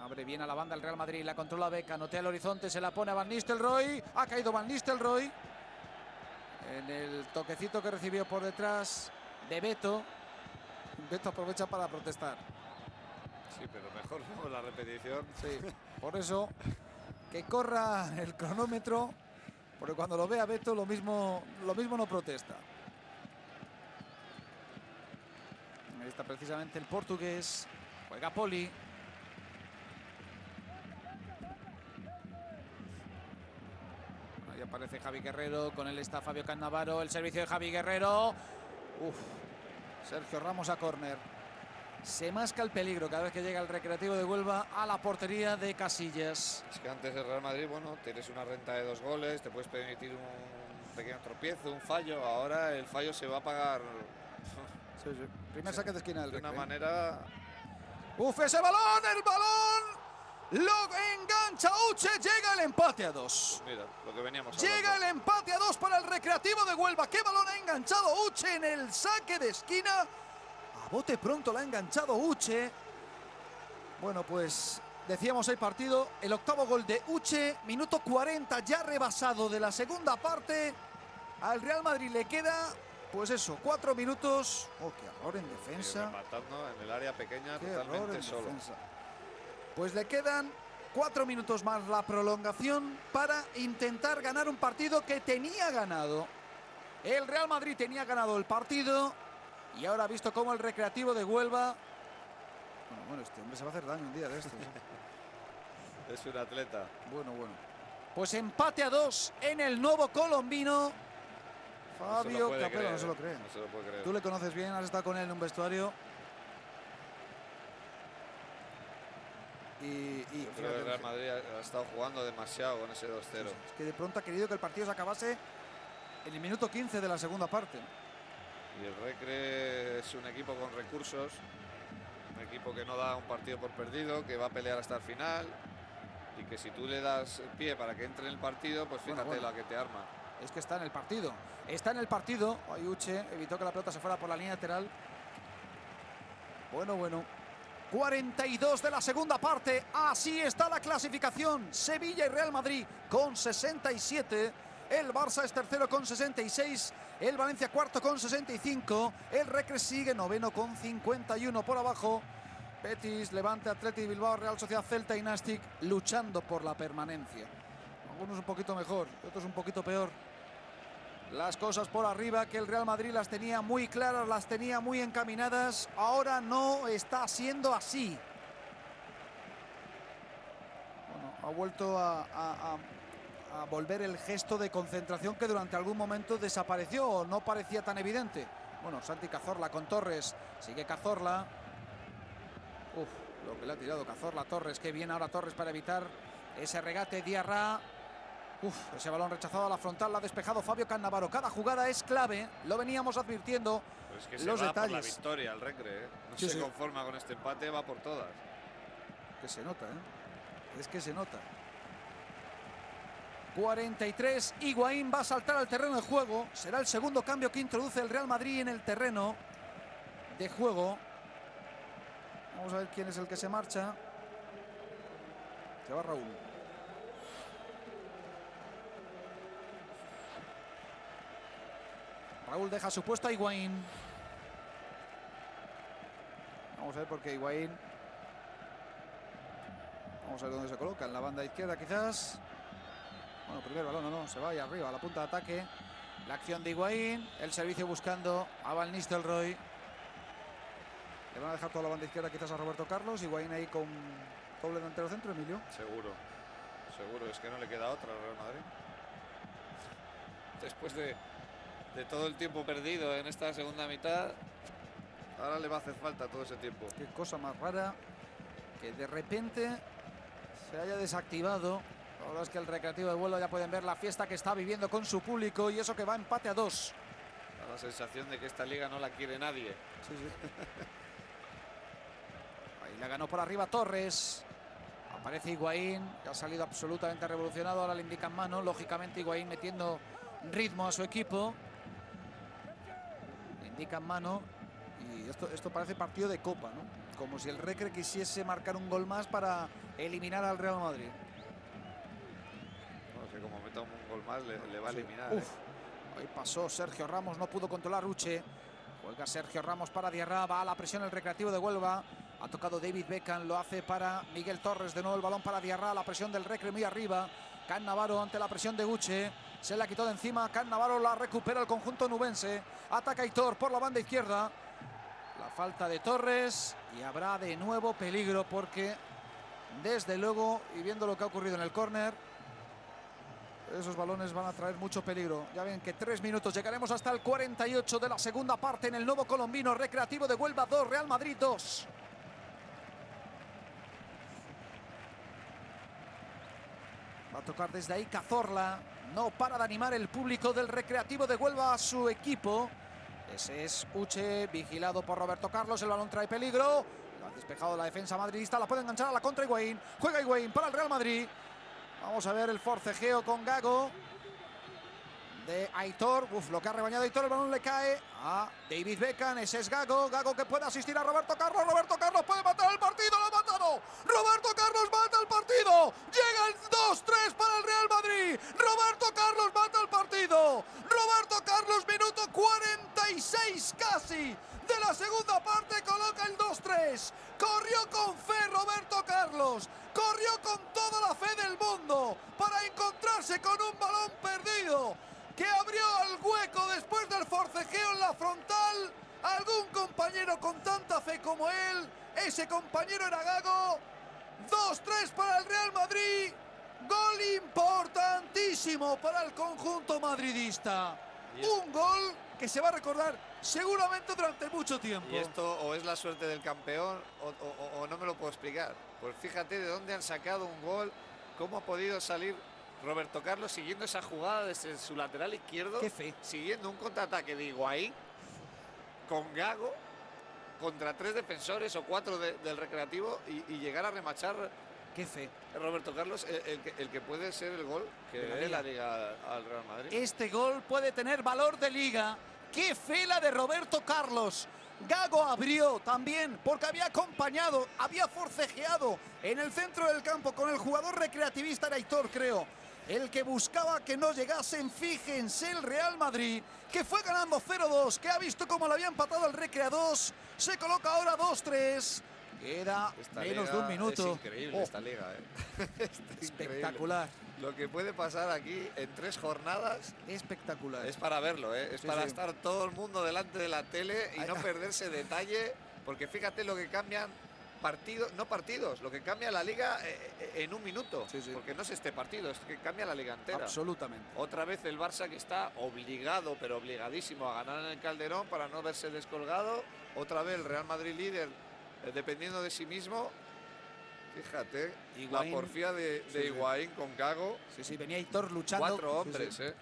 Speaker 1: Abre bien a la banda el Real Madrid. La controla Beca. Notea el horizonte. Se la pone a Van Nistelrooy. Ha caído Van Nistelrooy. En el toquecito que recibió por detrás de Beto. Beto aprovecha para protestar.
Speaker 2: Sí, pero mejor no la repetición.
Speaker 1: Sí, por eso que corra el cronómetro, porque cuando lo vea Beto lo mismo, lo mismo no protesta. Ahí está precisamente el portugués, juega Poli. Ahí aparece Javi Guerrero, con él está Fabio Cannavaro, el servicio de Javi Guerrero. Uf, Sergio Ramos a córner. Se masca el peligro cada vez que llega el Recreativo de Huelva a la portería de Casillas.
Speaker 2: Es que antes del Real Madrid, bueno, tienes una renta de dos goles, te puedes permitir un pequeño tropiezo, un fallo. Ahora el fallo se va a pagar
Speaker 1: Primer saque de esquina del
Speaker 2: de una manera.
Speaker 1: Uf, ese balón, el balón. Lo engancha Uche, llega el empate a dos.
Speaker 2: Mira, lo que veníamos
Speaker 1: Llega el empate a dos para el Recreativo de Huelva. ¿Qué balón ha enganchado Uche en el saque de esquina? A bote pronto la ha enganchado Uche. Bueno, pues decíamos el partido, el octavo gol de Uche, minuto 40 ya rebasado de la segunda parte. Al Real Madrid le queda, pues eso, cuatro minutos. Oh, qué error en defensa.
Speaker 2: rematando en el área pequeña
Speaker 1: Qué error
Speaker 2: totalmente
Speaker 1: en
Speaker 2: solo.
Speaker 1: defensa. Pues le quedan cuatro minutos más la prolongación para intentar ganar un partido que tenía ganado. El Real Madrid tenía ganado el partido y ahora ha visto cómo el Recreativo de Huelva. Bueno, bueno, este hombre se va a hacer daño un día de estos. ¿eh?
Speaker 2: Es un atleta.
Speaker 1: bueno, bueno. Pues empate a dos en el nuevo colombino. Fabio Capello no se lo cree.
Speaker 2: No se lo puede creer.
Speaker 1: Tú le conoces bien, has estado con él en un vestuario. Y, y
Speaker 2: Yo creo que
Speaker 1: fíjate,
Speaker 2: el Real Madrid ha, ha estado jugando demasiado con ese 2-0.
Speaker 1: es que de pronto ha querido que el partido se acabase en el minuto 15 de la segunda parte.
Speaker 2: Y el Recre es un equipo con recursos, un equipo que no da un partido por perdido, que va a pelear hasta el final y que si tú le das pie para que entre en el partido, pues
Speaker 1: Bueno,
Speaker 2: fíjate
Speaker 1: bueno.
Speaker 2: la que te arma.
Speaker 1: Es que está en el partido. Está en el partido. Ayuche evitó que la pelota se fuera por la línea lateral. Bueno, bueno. 42 de la segunda parte. Así está la clasificación. Sevilla y Real Madrid con 67. El Barça es tercero con 66. El Valencia cuarto con 65. El Recre sigue noveno con 51 por abajo. Betis, Levante, Atleti, Bilbao, Real Sociedad, Celta y Nastic luchando por la permanencia. Algunos un poquito mejor, otros un poquito peor. Las cosas por arriba que el Real Madrid las tenía muy claras, las tenía muy encaminadas. Ahora no está siendo así. Bueno, ha vuelto a, volver el gesto de concentración que durante algún momento desapareció o no parecía tan evidente. Bueno, Santi Cazorla con Torres. Sigue Cazorla. Uf, lo que le ha tirado Cazorla Torres. Qué bien ahora Torres para evitar ese regate. Diarra. Uf, ese balón rechazado a la frontal, la ha despejado Fabio Cannavaro. Cada jugada es clave, lo veníamos advirtiendo.
Speaker 2: Pero es que se
Speaker 1: Los
Speaker 2: por la
Speaker 1: detalles.
Speaker 2: victoria el Recre, ¿eh? No
Speaker 1: Sí,
Speaker 2: se
Speaker 1: sí.
Speaker 2: conforma con este empate, va por todas.
Speaker 1: Que se nota, ¿eh? Es que se nota. 43, Higuaín va a saltar al terreno de juego. Será el segundo cambio que introduce el Real Madrid en el terreno de juego. Vamos a ver quién es el que se marcha. Se va Raúl. Raúl deja su puesto a Higuaín. Vamos a ver por qué Higuaín Vamos a ver dónde se coloca, en la banda izquierda quizás. Bueno, primer balón, no, no, se va ahí arriba, a la punta de ataque. La acción de Higuaín, el servicio buscando a Van Nistelrooy. Le van a dejar toda la banda izquierda quizás a Roberto Carlos. Higuaín ahí con doble delantero centro, Emilio.
Speaker 2: Seguro, seguro, es que no le queda otra al Real Madrid. Después de, de todo el tiempo perdido en esta segunda mitad, ahora le va a hacer falta todo ese tiempo.
Speaker 1: Qué cosa más rara que de repente se haya desactivado. Verdad es que el Recreativo de Vuelo ya pueden ver la fiesta que está viviendo con su público y eso que va empate a dos.
Speaker 2: Da la sensación de que esta liga no la quiere nadie.
Speaker 1: Sí, sí. Ahí la ganó por arriba Torres. Aparece Higuaín, que ha salido absolutamente revolucionado. Ahora le indican mano. Lógicamente Higuaín metiendo ritmo a su equipo. Le indican mano. Y esto, esto parece partido de copa, ¿no? Como si el Recre quisiese marcar un gol más para eliminar al Real Madrid.
Speaker 2: Bueno, que como meta un gol más le, le va a
Speaker 1: Sí.
Speaker 2: eliminar.
Speaker 1: Uf,
Speaker 2: ¿eh?
Speaker 1: Ahí pasó Sergio Ramos, no pudo controlar Uche. Juega Sergio Ramos para Diarra, va a la presión el recreativo de Huelva. Ha tocado David Beckham, lo hace para Miguel Torres. De nuevo el balón para Diarra, la presión del Recre muy arriba. Can Navarro ante la presión de Uche. Se la quitó de encima. Can Navarro la recupera el conjunto nubense. Ataca Hitor por la banda izquierda. La falta de Torres y habrá de nuevo peligro porque desde luego y viendo lo que ha ocurrido en el córner esos balones van a traer mucho peligro. Ya ven que tres minutos llegaremos hasta el 48 de la segunda parte en el nuevo colombino recreativo de Huelva 2, Real Madrid 2. A tocar desde ahí Cazorla. No para de animar el público del recreativo de Huelva a su equipo. Ese es Uche, vigilado por Roberto Carlos. El balón trae peligro. Lo ha despejado la defensa madridista. La puede enganchar a la contra Higuaín. Juega Higuaín para el Real Madrid. Vamos a ver el forcejeo con Gago. De Aitor. Uf, lo que ha rebañado Aitor. El balón le cae a David Beckham. Ese es Gago. Gago que puede asistir a Roberto Carlos. Roberto Carlos puede matar el partido. Lo ha matado. Roberto Carlos mata el partido. Llega el 2-3 para el Real Madrid. Roberto Carlos mata el partido. Roberto Carlos, minuto 46 casi de la segunda parte, coloca el 2-3. Corrió con fe Roberto Carlos. Corrió con toda la fe del mundo para encontrarse con un balón perdido que abrió al hueco después del forcejeo en la frontal. Algún compañero con tanta fe como él. Ese compañero era Gago. 2-3 para el Real Madrid. Gol importantísimo para el conjunto madridista.
Speaker 2: Y es-
Speaker 1: Un gol que se va a recordar seguramente durante mucho tiempo.
Speaker 2: Y esto o es la suerte del campeón o- o- o no me lo puedo explicar. Pues fíjate de dónde han sacado un gol, cómo ha podido salir Roberto Carlos siguiendo esa jugada desde su lateral izquierdo,
Speaker 1: Qué fe.
Speaker 2: siguiendo un contraataque de Higuaín con Gago contra tres defensores o cuatro de- del recreativo y, y llegar a remachar
Speaker 1: Qué fe.
Speaker 2: Roberto Carlos el, el que, el que puede ser el gol que
Speaker 1: De la
Speaker 2: le dé la
Speaker 1: liga.
Speaker 2: al Real Madrid.
Speaker 1: Este gol puede tener valor de liga. ¡Qué fe la de Roberto Carlos! Gago abrió también porque había acompañado, había forcejeado en el centro del campo con el jugador recreativista Aitor, creo. El que buscaba que no llegasen, fíjense el Real Madrid, que fue ganando 0-2, que ha visto cómo le había empatado el Recrea 2, se coloca ahora 2-3. Queda
Speaker 2: Esta
Speaker 1: menos
Speaker 2: liga
Speaker 1: de un minuto.
Speaker 2: Es increíble
Speaker 1: Oh,
Speaker 2: esta liga. ¿eh? Increíble.
Speaker 1: espectacular,
Speaker 2: Lo que puede pasar aquí en tres jornadas
Speaker 1: espectacular.
Speaker 2: es para verlo, ¿eh? es
Speaker 1: Sí,
Speaker 2: para
Speaker 1: sí.
Speaker 2: estar todo el mundo delante de la tele y
Speaker 1: Ay,
Speaker 2: no perderse detalle, porque fíjate lo que cambian partidos, no partidos, lo que cambia la liga eh, eh, en un minuto,
Speaker 1: Sí, sí.
Speaker 2: porque no es este partido, es que cambia la liga entera.
Speaker 1: Absolutamente.
Speaker 2: Otra vez el Barça que está obligado, pero obligadísimo a ganar en el Calderón para no verse descolgado. Otra vez el Real Madrid líder, eh, dependiendo de sí mismo. Fíjate,
Speaker 1: Higuaín.
Speaker 2: la porfía de, de
Speaker 1: Sí.
Speaker 2: Higuaín con Gago.
Speaker 1: Sí, sí, venía Hitor luchando.
Speaker 2: Cuatro hombres. ¿eh?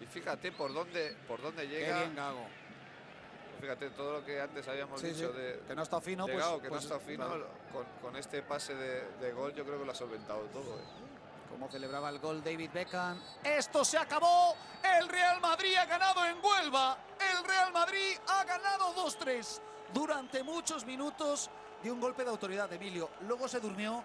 Speaker 2: Y fíjate por dónde, por dónde
Speaker 1: Qué
Speaker 2: llega.
Speaker 1: bien Gago.
Speaker 2: Fíjate todo lo que antes habíamos
Speaker 1: Sí,
Speaker 2: dicho
Speaker 1: sí,
Speaker 2: de,
Speaker 1: que no estado fino,
Speaker 2: de
Speaker 1: pues,
Speaker 2: que
Speaker 1: pues,
Speaker 2: no ha estado fino.
Speaker 1: claro.
Speaker 2: Con, con este pase de, de gol yo creo que lo ha solventado todo. ¿eh?
Speaker 1: Como celebraba el gol David Beckham. Esto se acabó. El Real Madrid ha ganado en Huelva. El Real Madrid ha ganado 2-3 durante muchos minutos de un golpe de autoridad de Emilio. Luego se durmió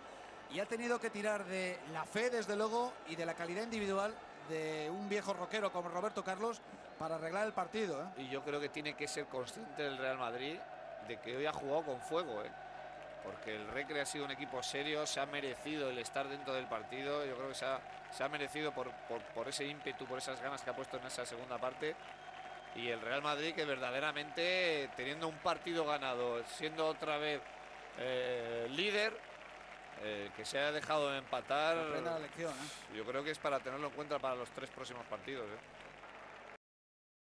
Speaker 1: y ha tenido que tirar de la fe, desde luego, y de la calidad individual de un viejo rockero como Roberto Carlos para arreglar el partido. ¿eh?
Speaker 2: Y yo creo que tiene que ser consciente el Real Madrid de que hoy ha jugado con fuego, ¿eh? porque el Recre ha sido un equipo serio, se ha merecido el estar dentro del partido, yo creo que se ha, se ha merecido por, por- por ese ímpetu, por esas ganas que ha puesto en esa segunda parte. Y el Real Madrid que verdaderamente teniendo un partido ganado, siendo otra vez eh, líder, eh, que se ha dejado empatar,
Speaker 1: Aprenda la lección. ¿eh?
Speaker 2: yo creo que es para tenerlo en cuenta para los tres próximos partidos.